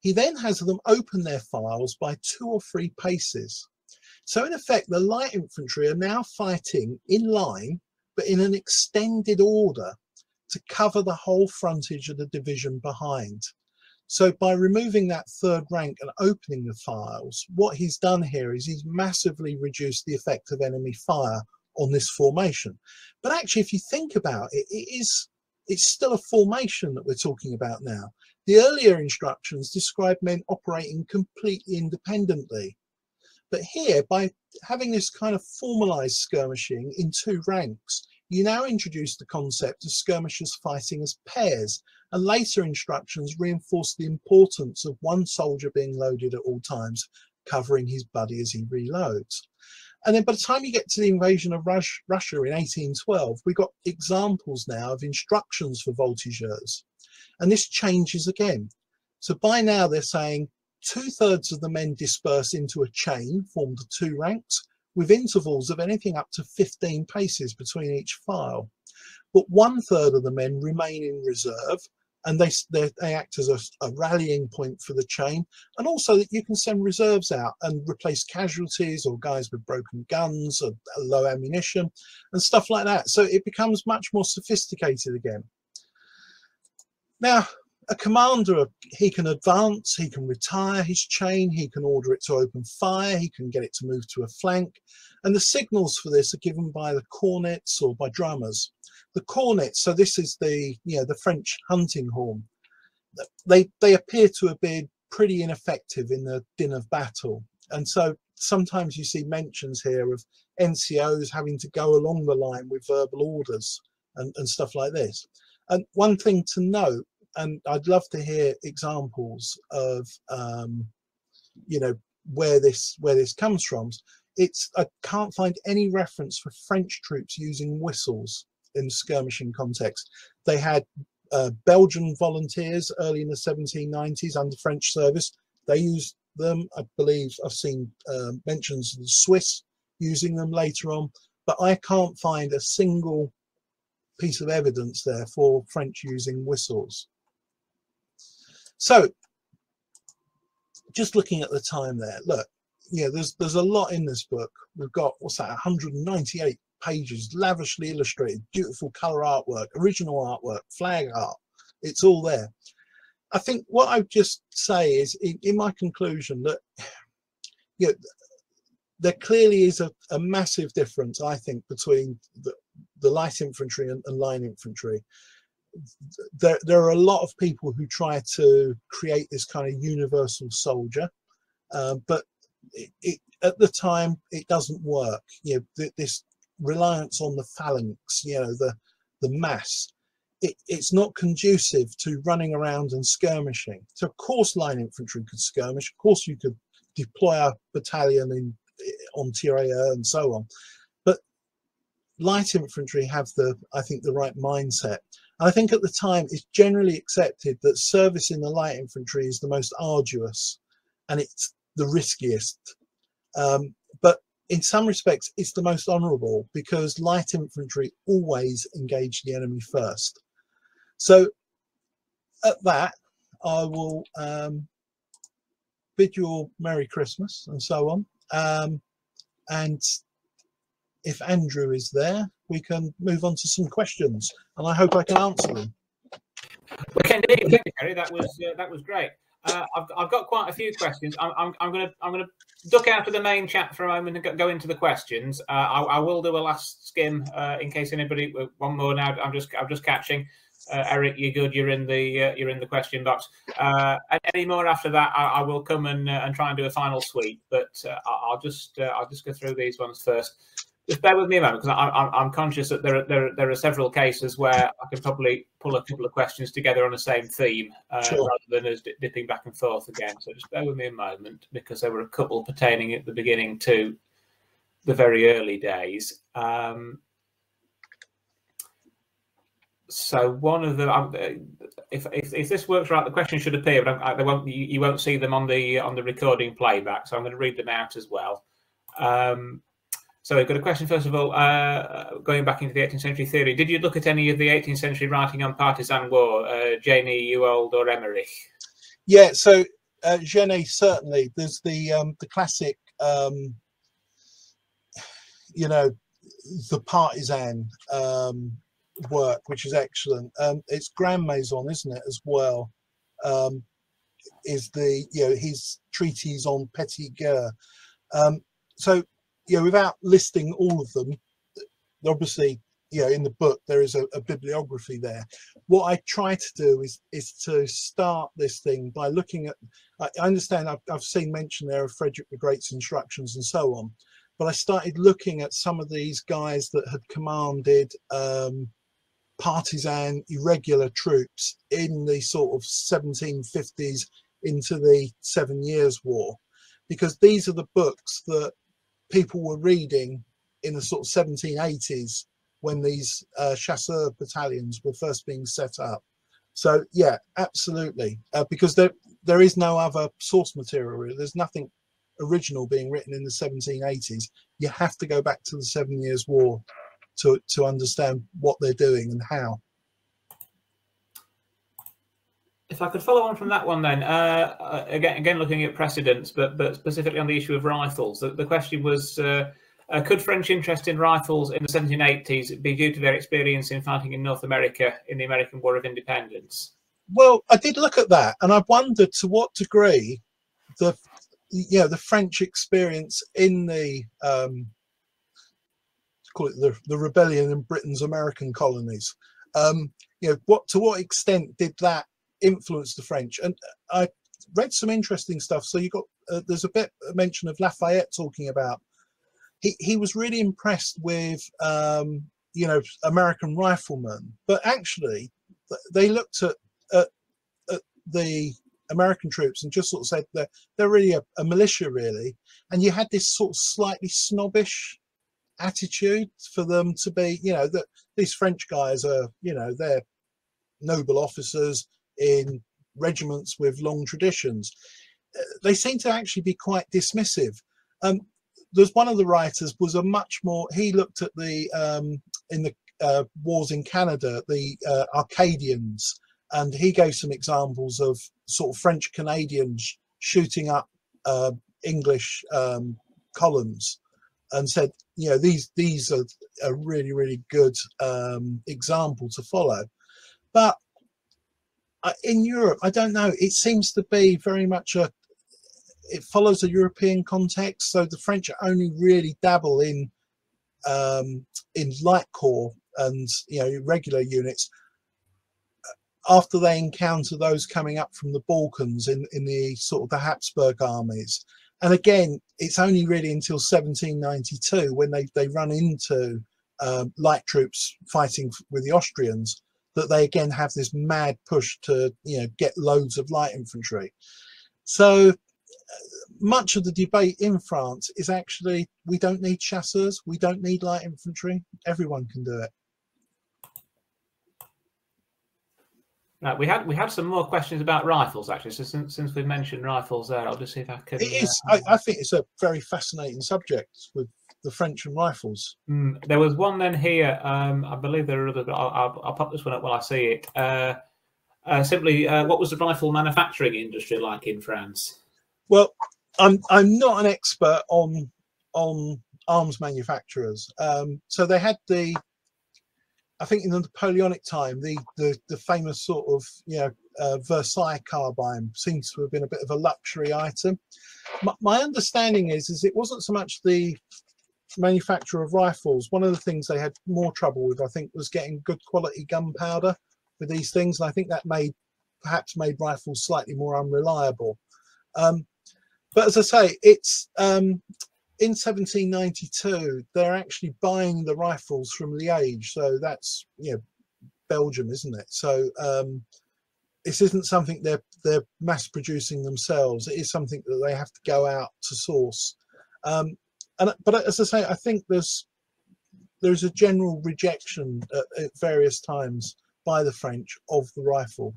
He then has them open their files by two or three paces. So in effect, the light infantry are now fighting in line, but in an extended order to cover the whole frontage of the division behind. So by removing that third rank and opening the files, what he's done here is he's massively reduced the effect of enemy fire on this formation. But actually, if you think about it, it is it's still a formation that we're talking about now. The earlier instructions describe men operating completely independently. But here, by having this kind of formalized skirmishing in two ranks, you now introduce the concept of skirmishers fighting as pairs, and later instructions reinforce the importance of one soldier being loaded at all times, covering his buddy as he reloads. And then by the time you get to the invasion of Russia in 1812, we've got examples now of instructions for voltigeurs. And this changes again. So by now they're saying two thirds of the men disperse into a chain formed of two ranks with intervals of anything up to 15 paces between each file. But one third of the men remain in reserve and they, they, they act as a, a, rallying point for the chain and also that you can send reserves out and replace casualties or guys with broken guns or uh, low ammunition and stuff like that. So it becomes much more sophisticated again. Now a commander uh, he can advance he can retire his chain he can order it to open fire he can get it to move to a flank and the signals for this are given by the cornets or by drummers the cornets so this is the you know the french hunting horn. They they appear to have been pretty ineffective in the din of battle. And so sometimes you see mentions here of ncos having to go along the line with verbal orders and, and stuff like this. And one thing to note and I'd love to hear examples of um, you know where this where this comes from. It's I can't find any reference for French troops using whistles in skirmishing context. They had uh, Belgian volunteers early in the 1790s under French service. They used them. I believe I've seen uh, mentions of the Swiss using them later on, but I can't find a single piece of evidence there for French using whistles. So just looking at the time there, look, yeah, there's there's a lot in this book. We've got what's that, 198 pages, lavishly illustrated, beautiful color artwork, original artwork, flag art. It's all there. I think what I would just say is, in, in my conclusion, that [sighs] you know, there clearly is a, a, massive difference, I think, between the, the light infantry and, and line infantry there, there are a lot of people who try to create this kind of universal soldier, uh, but it, it, at the time it doesn't work. You know, th this reliance on the phalanx, you know, the the mass, it, it's not conducive to running around and skirmishing. So of course line infantry could skirmish, of course you could deploy a battalion in on Tirailleur and so on. But light infantry have the, I think, the right mindset. I think at the time it's generally accepted that service in the light infantry is the most arduous and it's the riskiest. Um, in some respects, it's the most honourable because light infantry always engage the enemy first. So at that, I will um, bid you all Merry Christmas and so on. Um, and if Andrew is there, we can move on to some questions, and I hope I can answer them. You, Harry. That was uh, that was great. Uh, I've, I've got quite a few questions. I'm, I'm, I'm going to I'm going to duck out of the main chat for a moment and go into the questions. Uh, I, I, will do a last skim uh, in case anybody one more now. I'm just I'm just catching. Uh, Eric, you're good. You're in the uh, you're in the question box. Any more after that, I, I will come and and try and do a final sweep. But I'll just I'll just go through these ones first. Just bear with me a moment because I'm, I'm, conscious that there are, there, are, there are several cases where I can probably pull a couple of questions together on the same theme Sure. rather than us dipping back and forth again. So just bear with me a moment because there were a couple pertaining at the beginning to the very early days. Um, so one of the, um, if, if if this works right, the question should appear, but I, they won't. You, you won't see them on the on the recording playback. So I'm going to read them out as well. Um, so we've got a question first of all, uh, going back into the 18th century theory. Did you look at any of the 18th century writing on partisan war, uh, Jeney, Ewald, or Emmerich? Yeah, so uh, Jeney certainly. There's the um, the classic, um, you know, the partisan um, work, which is excellent. Um, it's Grandmaison, isn't it, as well? Um, is the you know his treatise on petit guerre. Um, so you know, without listing all of them, obviously, you know, in the book there is a, a bibliography there. What I try to do is is to start this thing by looking at. I understand I've, I've seen mention there of Frederick the Great's instructions and so on, but I started looking at some of these guys that had commanded um, partisan irregular troops in the sort of 1750s into the Seven Years' War, because these are the books that people were reading in the sort of 1780s when these uh, chasseur battalions were first being set up. So yeah, absolutely, uh, because there there is no other source material. There's nothing original being written in the 1780s. You have to go back to the Seven Years' War to to understand what they're doing and how. If I could follow on from that one, then uh, uh, again, again looking at precedents, but but specifically on the issue of rifles, the, the question was: uh, uh, Could French interest in rifles in the 1780s be due to their experience in fighting in North America in the American War of Independence? Well, I did look at that, and I wondered to what degree the you know the French experience in the um, call it the, the rebellion in Britain's American colonies. Um, you know, what to what extent did that influence the French? And I read some interesting stuff. So you got uh, there's a bit a mention of Lafayette talking about he he was really impressed with um, you know American riflemen, but actually they looked at, at, at the American troops and just sort of said that they're really a, a militia, really. And you had this sort of slightly snobbish attitude for them to be, you know, that these French guys are, you know, they're noble officers in regiments with long traditions. Uh, They seem to actually be quite dismissive. Um, there's one of the writers was a much more. He looked at the um, in the uh, wars in Canada, the uh, Acadians, and he gave some examples of sort of French Canadians shooting up uh, English um, columns, and said, you know, these these are a really really good um, example to follow. But in Europe, I don't know. It seems to be very much a. It follows a European context, so the French only really dabble in um, in light corps and you know regular units after they encounter those coming up from the Balkans in, in the sort of the Habsburg armies. And again, it's only really until 1792 when they, they run into um, light troops fighting with the Austrians that they again have this mad push to you know get loads of light infantry. So uh, much of the debate in France is actually we don't need chasseurs, we don't need light infantry, everyone can do it. Right, we had we had some more questions about rifles actually. So since since we've mentioned rifles there, I'll just see if I can. It is. I, I think it's a very fascinating subject with the French and rifles. Mm, there was one then here. Um, I believe there are others, but I'll, I'll, I'll pop this one up while I see it. Uh, uh, simply, uh, what was the rifle manufacturing industry like in France? Well, I'm I'm not an expert on on arms manufacturers. Um, so they had the, I think in the Napoleonic time, the the, the famous sort of you know uh, Versailles carbine seems to have been a bit of a luxury item. My, my understanding is is it wasn't so much the manufacture of rifles. One of the things they had more trouble with, I think, was getting good quality gunpowder with these things. And I think that made perhaps made rifles slightly more unreliable. Um, but as I say, it's um, in 1792 they're actually buying the rifles from Liège, so that's you know Belgium, isn't it? So um, this isn't something they're they're mass producing themselves. It is something that they have to go out to source. Um, and but as I say, I think there's there's a general rejection at, at various times by the French of the rifle.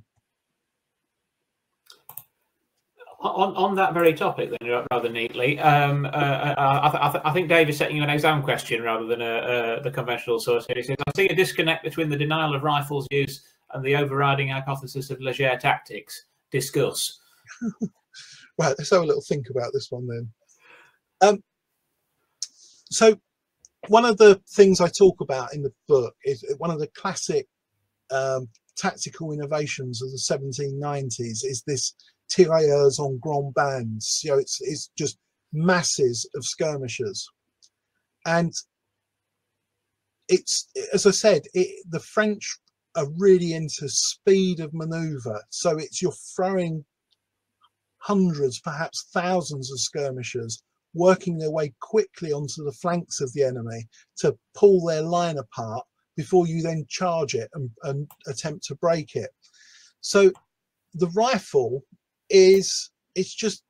On, on that very topic, then, rather neatly, um, uh, uh I, th I, th I, think Dave is setting you an exam question rather than a, uh, the conventional source. He says, I see a disconnect between the denial of rifles use and the overriding hypothesis of Leger tactics. Discuss. [laughs] right, let's have a little think about this one then. Um, so, one of the things I talk about in the book is one of the classic um, tactical innovations of the 1790s is this tirailleurs en grandes bandes. You know, it's it's just masses of skirmishers, and it's as I said, it, the French are really into speed of maneuver. So it's you're throwing hundreds, perhaps thousands of skirmishers working their way quickly onto the flanks of the enemy to pull their line apart before you then charge it and, and attempt to break it. So the rifle is it's just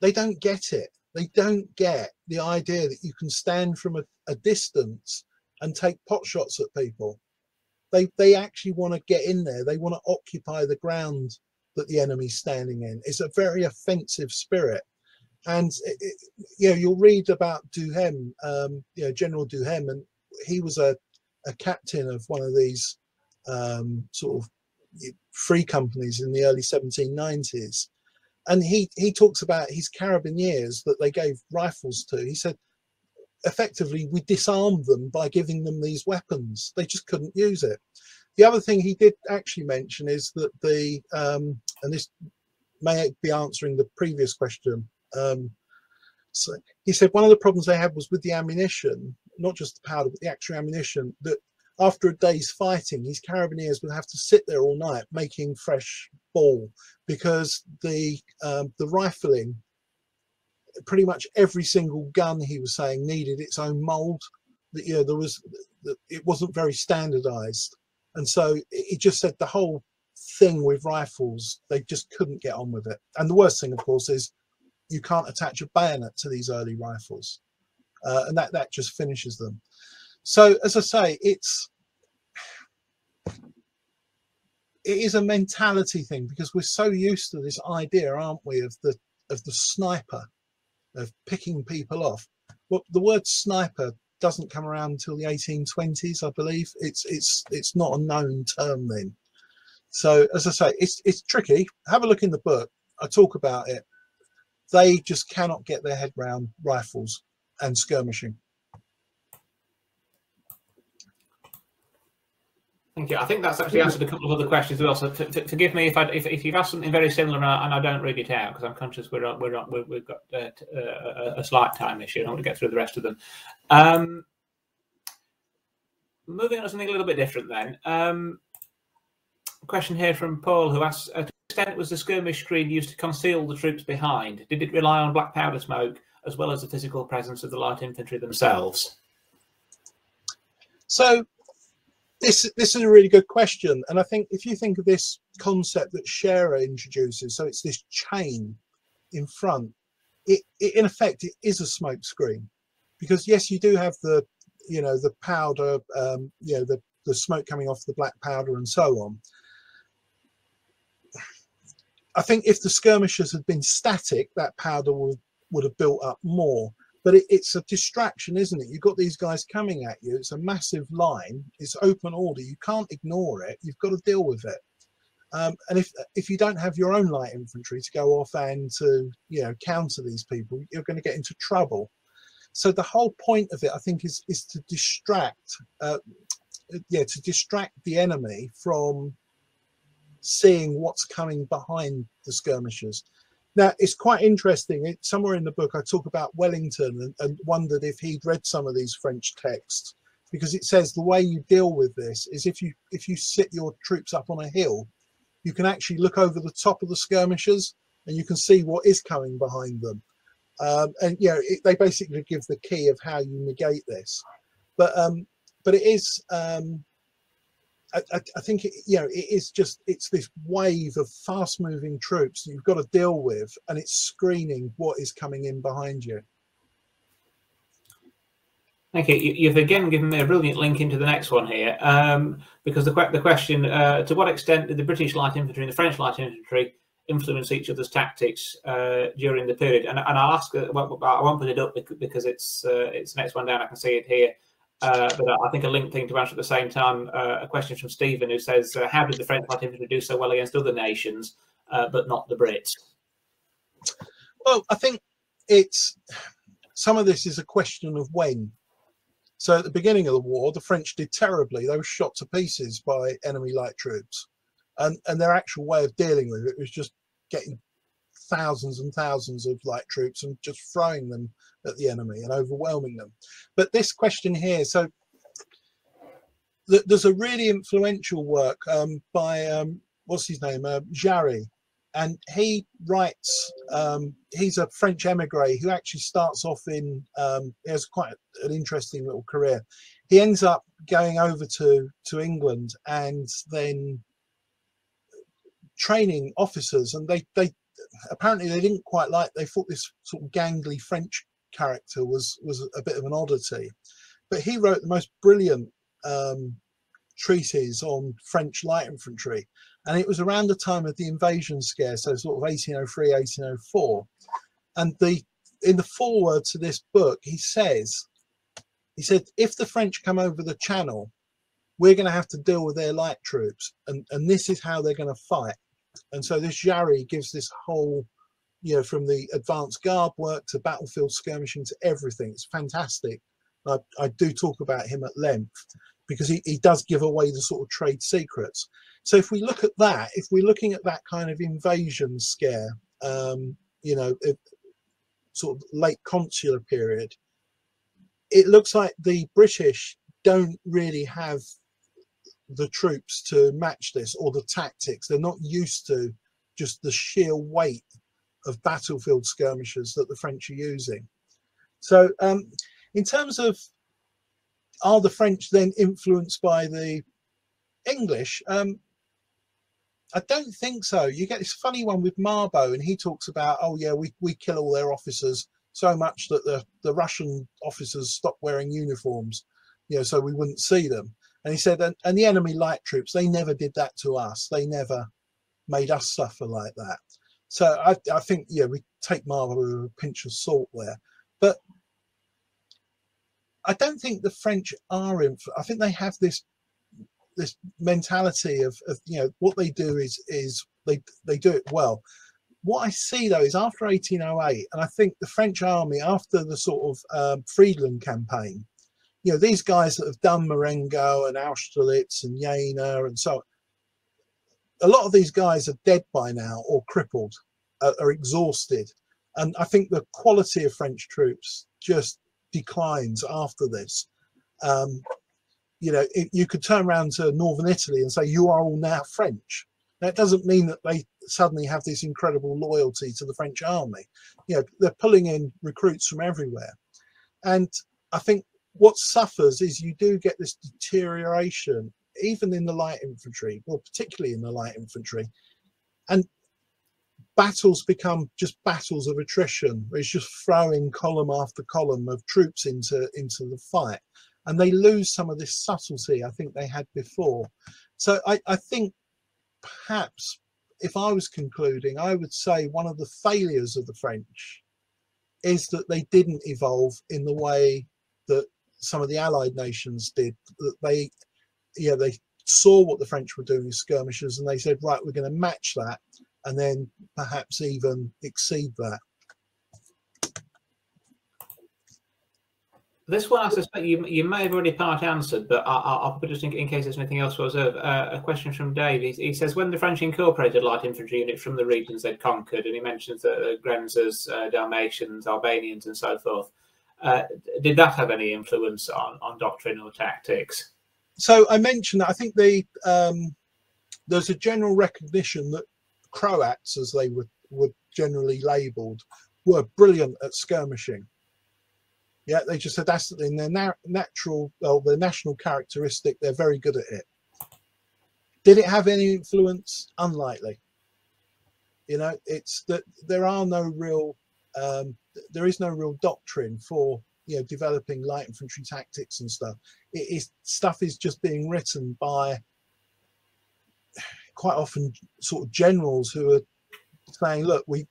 they don't get it. They don't get the idea that you can stand from a, a distance and take pot shots at people. They they actually want to get in there. They want to occupy the ground that the enemy's standing in. It's a very offensive spirit. And it, it, you know, you'll read about Duhem, um, you know, General Duhem, and he was a, a captain of one of these um, sort of free companies in the early 1790s. And he, he talks about his carabiniers that they gave rifles to. He said, effectively, we disarmed them by giving them these weapons. They just couldn't use it. The other thing he did actually mention is that the, um, and this may be answering the previous question. Um, so he said one of the problems they had was with the ammunition, not just the powder, but the actual ammunition, that after a day's fighting, his carabiniers would have to sit there all night making fresh ball because the um, the rifling, pretty much every single gun he was saying needed its own mold. That you know there was it wasn't very standardized, and so he just said the whole thing with rifles they just couldn't get on with it. And the worst thing, of course, is you can't attach a bayonet to these early rifles, uh, and that that just finishes them. So as I say, it's it is a mentality thing because we're so used to this idea, aren't we, of the of the sniper, of picking people off. Well, the word sniper doesn't come around until the 1820s, I believe. It's it's it's not a known term then. So as I say, it's it's tricky. Have a look in the book. I talk about it. They just cannot get their head round rifles and skirmishing. Thank you. I think that's actually answered a couple of other questions as well. So forgive me if, I, if, if you've asked something very similar and I, don't read it out because I'm conscious we're we're on, we have got uh, uh, a slight time issue. I want to get through the rest of them. Um, moving on to something a little bit different then. Um, question here from Paul who asks, uh, extent was the skirmish screen used to conceal the troops behind? Did it rely on black powder smoke as well as the physical presence of the light infantry themselves? So this this is a really good question, and I think if you think of this concept that Scherer introduces, so it's this chain in front. It, it in effect it is a smoke screen, because yes, you do have the you know the powder, um, you know the the smoke coming off the black powder and so on. I think if the skirmishers had been static, that powder would would have built up more but it, it's a distraction, isn't it? You've got these guys coming at you. It's a massive line. It's open order. You can't ignore it. You've got to deal with it. Um, and if if you don't have your own light infantry to go off and to you know counter these people, you're going to get into trouble. So the whole point of it, I think, is is to distract, uh, yeah, to distract the enemy from seeing what's coming behind the skirmishers. Now, it's quite interesting. It, somewhere in the book, I talk about Wellington and, and, wondered if he'd read some of these French texts because it says the way you deal with this is if you if you sit your troops up on a hill, you can actually look over the top of the skirmishers and you can see what is coming behind them. Um, and you know it, they basically give the key of how you negate this. But um, but it is um, I, I, think it, you know it is just it's this wave of fast moving troops that you've got to deal with and it's screening what is coming in behind you Thank you. You've again given me a brilliant link into the next one here, um, because the, the question: uh, to what extent did the British light infantry and the French light infantry influence each other's tactics uh, during the period? And, and I'll ask. Uh, well, I won't put it up because it's uh, it's the next one down. I can see it here. Uh, but I think a linked thing to answer at the same time. Uh, a question from Stephen who says, "How did the French light infantry do so well against other nations, but not the Brits?" Well, I think it's some of this is a question of when so at the beginning of the war, the French did terribly. They were shot to pieces by enemy light troops. And, and their actual way of dealing with it was just getting thousands and thousands of light troops and just throwing them at the enemy and overwhelming them. But this question here, so th there's a really influential work um, by, um, what's his name, uh, Jarry, and he writes um, he's a french emigre who actually starts off in um, he has quite an interesting little career. He ends up going over to to england and then training officers and they they apparently they didn't quite like they thought this sort of gangly french character was was a bit of an oddity but he wrote the most brilliant um, treatise on french light infantry and it was around the time of the invasion scare, so sort of 1803, 1804. And the in the foreword to this book, he says, he said, if the French come over the channel, we're going to have to deal with their light troops, and and this is how they're going to fight. And so this Jarry gives this whole, you know, from the advanced guard work to battlefield skirmishing to everything. It's fantastic. I, I do talk about him at length because he, he does give away the sort of trade secrets. So if we look at that, if we're looking at that kind of invasion scare, um, you know, it, sort of late consular period, it looks like the British don't really have the troops to match this or the tactics. They're not used to just the sheer weight of battlefield skirmishers that the French are using. So um, in terms of are the French then influenced by the English? Um, I don't think so. You get this funny one with Marbot, and he talks about, oh yeah, we, we kill all their officers so much that the, the Russian officers stopped wearing uniforms, you know, so we wouldn't see them. And he said, and, and the enemy light troops, they never did that to us. They never made us suffer like that. So I, I think, yeah, we take Marbot with a pinch of salt there. But I don't think the French are in. I think they have this this mentality of, of you know what they do is is they they do it well what I see though is after 1808, and I think the French army after the sort of um, Friedland campaign, you know, these guys that have done Marengo and Austerlitz and Jena and so on, a lot of these guys are dead by now or crippled, uh, are exhausted. And I think the quality of French troops just declines after this. Um, you know, it, you could turn around to northern Italy and say you are all now French. That doesn't mean that they suddenly have this incredible loyalty to the French army. You know, they're pulling in recruits from everywhere, and I think what suffers is you do get this deterioration, even in the light infantry, well, particularly in the light infantry, and battles become just battles of attrition. It's just throwing column after column of troops into into the fight and they lose some of this subtlety I think they had before. So I, I think perhaps if I was concluding, I would say one of the failures of the French is that they didn't evolve in the way some of the Allied nations did. They, yeah, they saw what the French were doing with skirmishers and they said, right, we're going to match that and then perhaps even exceed that. This one, I suspect you you may have already part answered, but I, will put it in, in, case there's anything else to observe. Uh, a question from Dave. He, he, says, when the French incorporated light infantry units from the regions they'd conquered, and he mentions the Grenzers, uh, Dalmatians, Albanians, and so forth, Uh, did that have any influence on, on doctrine or tactics? So I mentioned that I think the um, there's a general recognition that Croats, as they were, were generally labelled, were brilliant at skirmishing. Yeah, they just said that's in their na natural, well, their national characteristic. They're very good at it. Did it have any influence? Unlikely. You know, it's that there are no real, um, there is no real doctrine for you know developing light infantry tactics and stuff. It is stuff is just being written by quite often sort of generals who are saying, look, we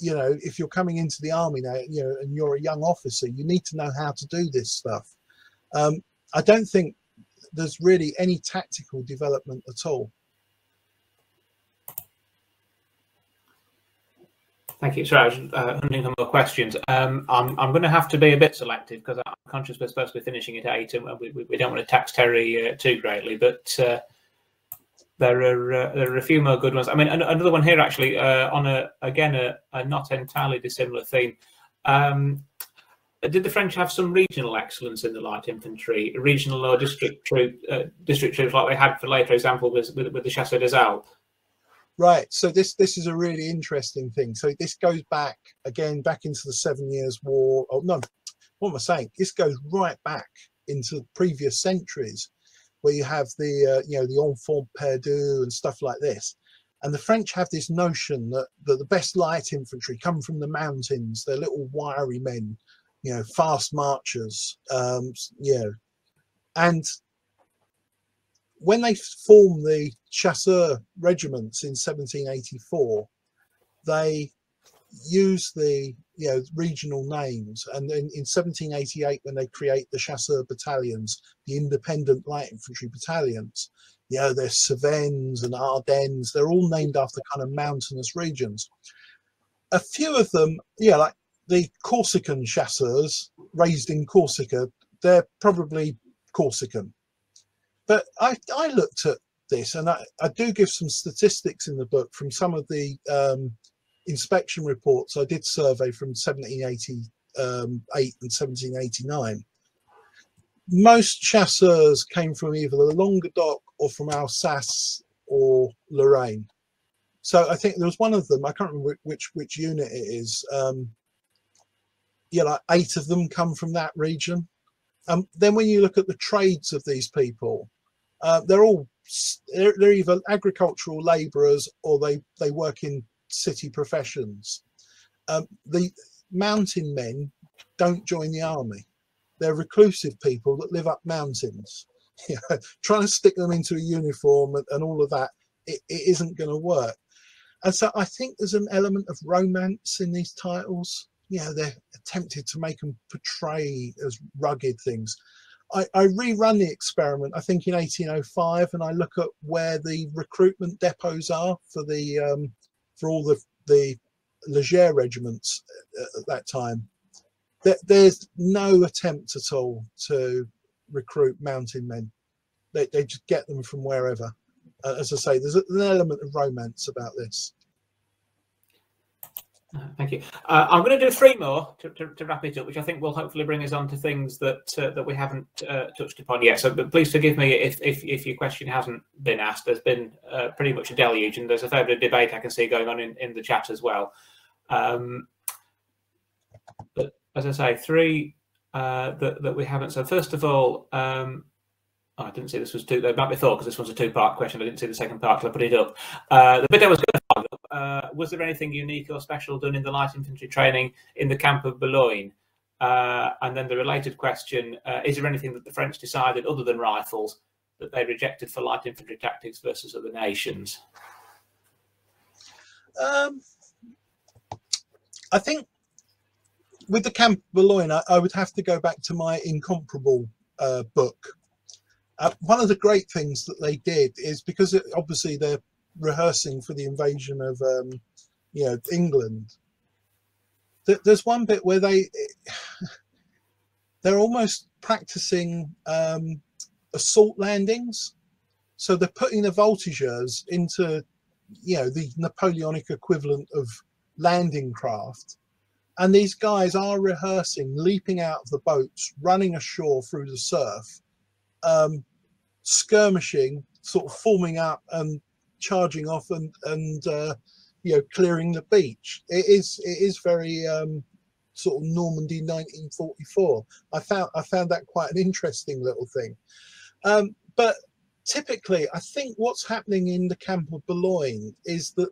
you know, if you're coming into the army now, you know, and you're a young officer, you need to know how to do this stuff. Um, I don't think there's really any tactical development at all. Thank you. Sorry, I was uh, hunting for more questions. Um, I'm, I'm going to have to be a bit selective because I'm conscious we're supposed to be finishing at eight and we, we, we don't want to tax Terry uh, too greatly. But uh, there are uh, there are a few more good ones. I mean, another one here actually uh, on a again a, a, not entirely dissimilar theme. Um, did the French have some regional excellence in the light infantry, regional or district troop, uh, district troops like they had, for later example, with, with, with the Chasseurs des Alpes? Right. So this this is a really interesting thing. So this goes back again back into the Seven Years' War. Oh no, what am I saying? This goes right back into previous centuries where you have the uh, you know the enfant perdu and stuff like this and the french have this notion that, that the best light infantry come from the mountains they're little wiry men you know fast marchers um you know and when they form the chasseur regiments in 1784 they use the you know regional names. And then in 1788 when they create the chasseur battalions the independent light infantry battalions you know there's Cevennes and Ardennes they're all named after kind of mountainous regions. A few of them yeah like the Corsican chasseurs raised in Corsica they're probably Corsican but I, I looked at this and I, I do give some statistics in the book from some of the um, inspection reports I did survey from 1788 um, and 1789, most chasseurs came from either the Languedoc or from Alsace or Lorraine. So I think there was one of them, I can't remember which which unit it is. Um, yeah, eight of them come from that region. Um, then when you look at the trades of these people, uh, they're all they're, they're either agricultural labourers or they they work in city professions. Um, the mountain men don't join the army. They're reclusive people that live up mountains. [laughs] Trying to stick them into a uniform and, and all of that, it, it isn't going to work. And so I think there's an element of romance in these titles. You know, they're attempted to make them portray as rugged things. I, I, rerun the experiment, I think in 1805, and I look at where the recruitment depots are for the um, for all the the Leger regiments at that time. There, there's no attempt at all to recruit mountain men. They, they just get them from wherever. Uh, as I say, there's an element of romance about this. Uh, thank you. Uh, I'm going to do three more to, to, to, wrap it up, which I think will hopefully bring us on to things that uh, that we haven't uh, touched upon yet. So, please forgive me if, if, if your question hasn't been asked. There's been uh, pretty much a deluge, and there's a fair bit of debate I can see going on in, in the chat as well. Um, but as I say, three uh, that that we haven't. So first of all, um, oh, I didn't see this was two. About before because this was a two-part question. I didn't see the second part because I put it up. the bit I was going uh, was there anything unique or special done in the light infantry training in the camp of Boulogne? Uh, and then the related question, uh, is there anything that the French decided other than rifles that they rejected for light infantry tactics versus other nations? Um, I think with the Camp Boulogne, I, I, would have to go back to my incomparable uh, book. Uh, one of the great things that they did is because it, obviously they're rehearsing for the invasion of um, you know England. There's one bit where they they're almost practicing um, assault landings, so they're putting the voltigeurs into you know the Napoleonic equivalent of landing craft, and these guys are rehearsing, leaping out of the boats, running ashore through the surf, um, skirmishing, sort of forming up and charging off and and uh, you know clearing the beach. It is it is very um, sort of Normandy 1944. I found I found that quite an interesting little thing. Um, but typically, I think what's happening in the camp of Boulogne is that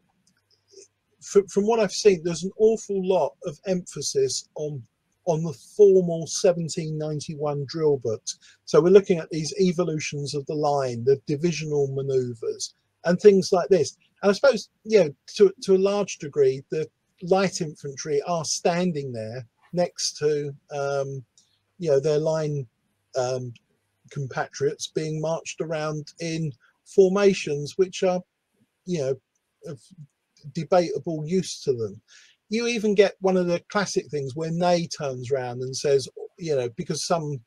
from, from what I've seen, there's an awful lot of emphasis on on the formal 1791 drill books. So we're looking at these evolutions of the line, the divisional manoeuvres, and things like this. And I suppose, you know, to, to a large degree, the light infantry are standing there next to, um, you know, their line um, compatriots being marched around in formations which are, you know, of debatable use to them. You even get one of the classic things where Ney turns around and says, you know, because some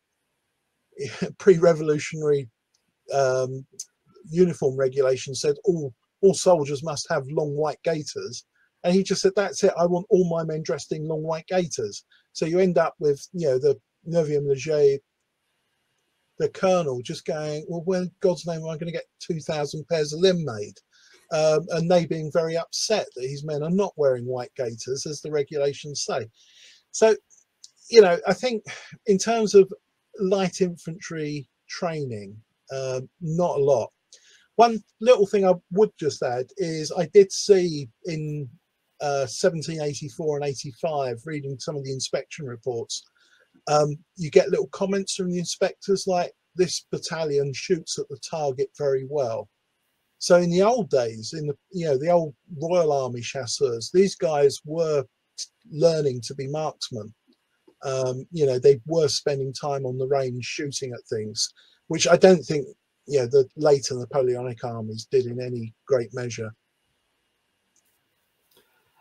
[laughs] pre-revolutionary um, uniform regulation said all all soldiers must have long white gaiters, and he just said, "That's it. I want all my men dressed in long white gaiters." So you end up with you know the neuvième léger, the colonel, just going, "Well, where God's name am I going to get two thousand pairs of limb made?" Um, and they being very upset that his men are not wearing white gaiters as the regulations say. So, you know, I think in terms of light infantry training, uh, not a lot. One little thing I would just add is I did see in uh, 1784 and 85, reading some of the inspection reports, um, you get little comments from the inspectors like this battalion shoots at the target very well. So in the old days, in the you know the old Royal Army chasseurs, these guys were learning to be marksmen. Um, you know they were spending time on the range shooting at things, which I don't think you know the later Napoleonic armies did in any great measure.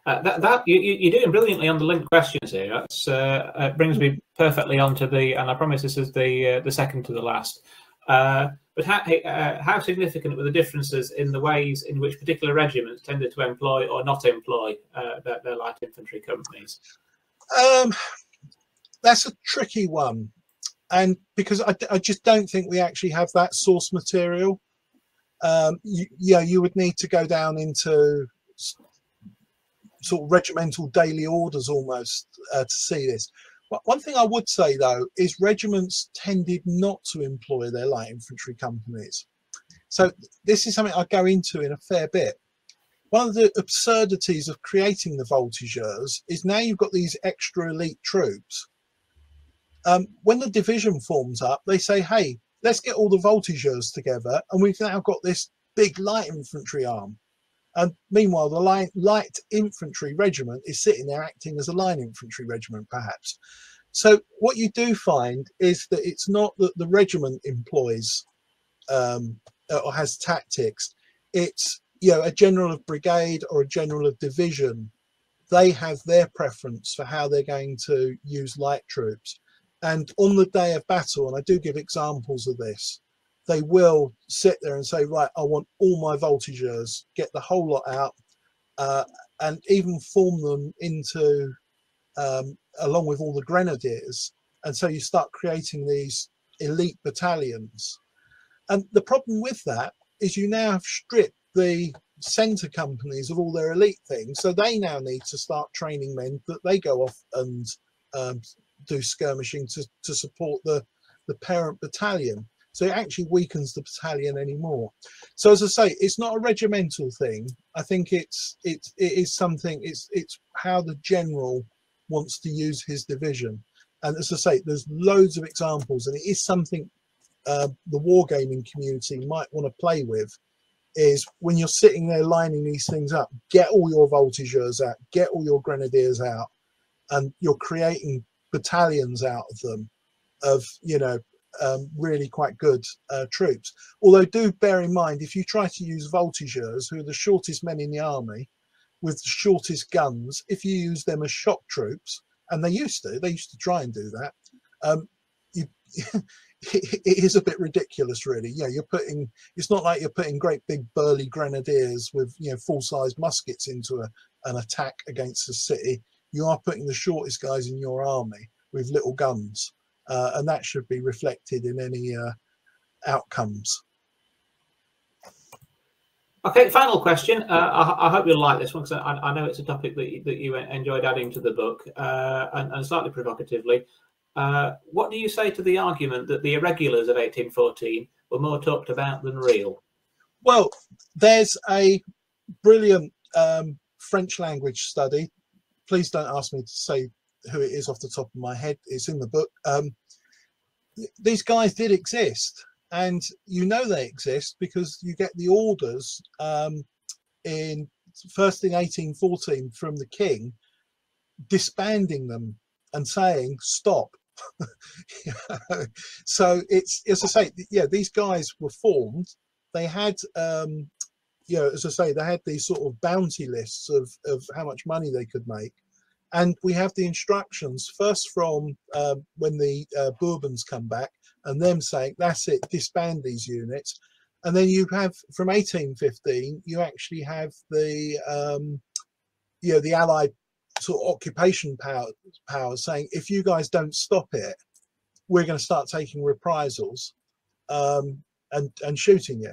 Uh, that, that you, you're doing brilliantly on the linked questions here. That's uh, uh, brings me perfectly onto the, and I promise this is the uh, the second to the last. Uh, but how, uh, how significant were the differences in the ways in which particular regiments tended to employ or not employ uh, their, their, light infantry companies? Um, that's a tricky one. And because I, I, just don't think we actually have that source material. Um, you, yeah, you would need to go down into sort of regimental daily orders almost uh, to see this. One thing I would say though is regiments tended not to employ their light infantry companies. So this is something I go into in a fair bit. One of the absurdities of creating the voltigeurs is now you've got these extra elite troops. Um, when the division forms up, they say, hey, let's get all the voltigeurs together and we've now got this big light infantry arm. And meanwhile, the light, light infantry regiment is sitting there acting as a line infantry regiment, perhaps. So what you do find is that it's not that the regiment employs um, or has tactics. It's you know a general of brigade or a general of division. They have their preference for how they're going to use light troops. And on the day of battle, and I do give examples of this, they will sit there and say, right, I want all my voltigeurs, get the whole lot out, uh, and even form them into, um, along with all the grenadiers. And so you start creating these elite battalions. And the problem with that is you now have stripped the centre companies of all their elite things. So they now need to start training men that they go off and um, do skirmishing to, to support the, the parent battalion. So it actually weakens the battalion anymore. So as I say, it's not a regimental thing. I think it's it's it is something. It's it's how the general wants to use his division. And as I say, there's loads of examples, and it is something uh, the wargaming community might want to play with. Is when you're sitting there lining these things up, get all your voltigeurs out, get all your grenadiers out, and you're creating battalions out of them of you know um, really quite good uh, troops. Although do bear in mind, if you try to use voltigeurs, who are the shortest men in the army, with the shortest guns, if you use them as shock troops, and they used to, they used to try and do that, um, you, [laughs] it is a bit ridiculous, really. Yeah, you're putting, it's not like you're putting great big burly grenadiers with, you know, full-size muskets into a, an attack against a city. You are putting the shortest guys in your army with little guns, uh, and that should be reflected in any uh, outcomes. Okay, final question. Uh, I, I, hope you'll like this one because I, I, know it's a topic that you, that you enjoyed adding to the book, uh, and, and, slightly provocatively. Uh, what do you say to the argument that the irregulars of 1814 were more talked about than real? Well, there's a brilliant um, French language study. Please don't ask me to say who it is off the top of my head. It's in the book. Um, these guys did exist, and you know they exist because you get the orders um, in first in 1814 from the king disbanding them and saying stop [laughs] so it's as i say yeah these guys were formed they had um you know as i say they had these sort of bounty lists of of how much money they could make and we have the instructions first from uh, when the uh, bourbons come back and them saying that's it disband these units. And then you have from 1815 you actually have the um you know the allied sort of occupation power powers saying if you guys don't stop it we're going to start taking reprisals um and and shooting you.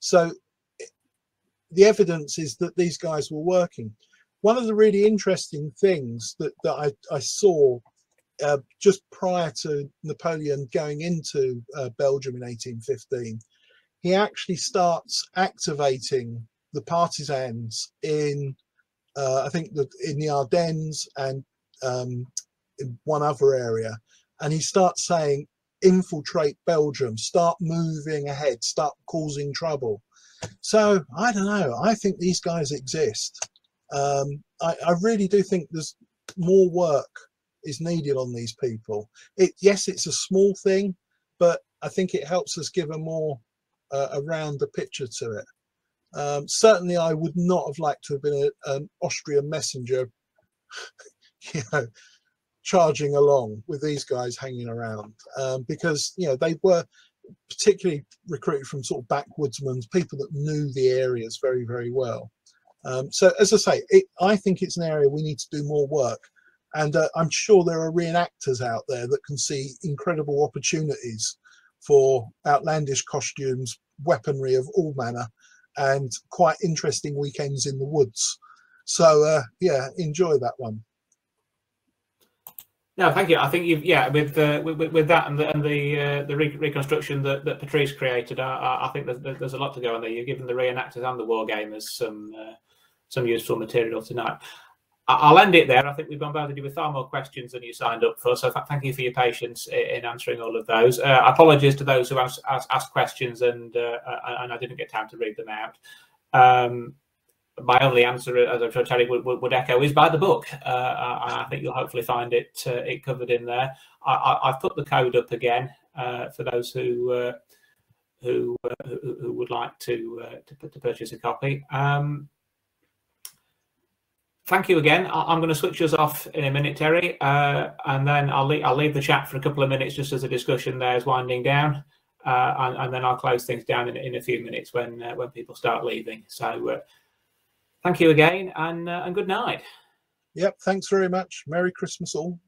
So the evidence is that these guys were working one of the really interesting things that, that I, I saw uh, just prior to Napoleon going into uh, Belgium in 1815, he actually starts activating the partisans in, uh, I think, that in the Ardennes and um, in one other area, and he starts saying, infiltrate Belgium, start moving ahead, start causing trouble. So I don't know. I think these guys exist. Um, I, I really do think there's more work is needed on these people. It yes, it's a small thing, but I think it helps us give a more uh, a rounder picture to it. Um, certainly, I would not have liked to have been a, an Austrian messenger, [laughs] you know, charging along with these guys hanging around um, because you know they were particularly recruited from sort of backwoodsmen, people that knew the areas very very well. Um, so as I say, it, I think it's an area we need to do more work and uh, I'm sure there are reenactors out there that can see incredible opportunities for outlandish costumes, weaponry of all manner, and quite interesting weekends in the woods. So uh, yeah, enjoy that one. No, thank you. I think you've yeah with uh, with, with that and the and the uh, the re reconstruction that, that Patrice created. I, I think there's there's a lot to go on there. You've given the reenactors and the war gamers some uh, some useful material tonight. I'll end it there. I think we've bombarded you with far more questions than you signed up for. So thank you for your patience in answering all of those. Uh, apologies to those who asked, questions and uh, and I didn't get time to read them out. Um, my only answer, as I'm sure Terry would, would, echo, is buy the book. Uh, I, I, think you'll hopefully find it uh, it covered in there. I, have put the code up again uh, for those who uh, who, who, who would like to to, to, purchase a copy. Um, thank you again. I'm going to switch us off in a minute, Terry, uh, and then I'll leave, I'll leave the chat for a couple of minutes just as the discussion there is winding down, uh, and, and, then I'll close things down in, in a few minutes when uh, when people start leaving. So, uh, thank you again, and uh, and good night. Yep. Thanks very much. Merry Christmas all.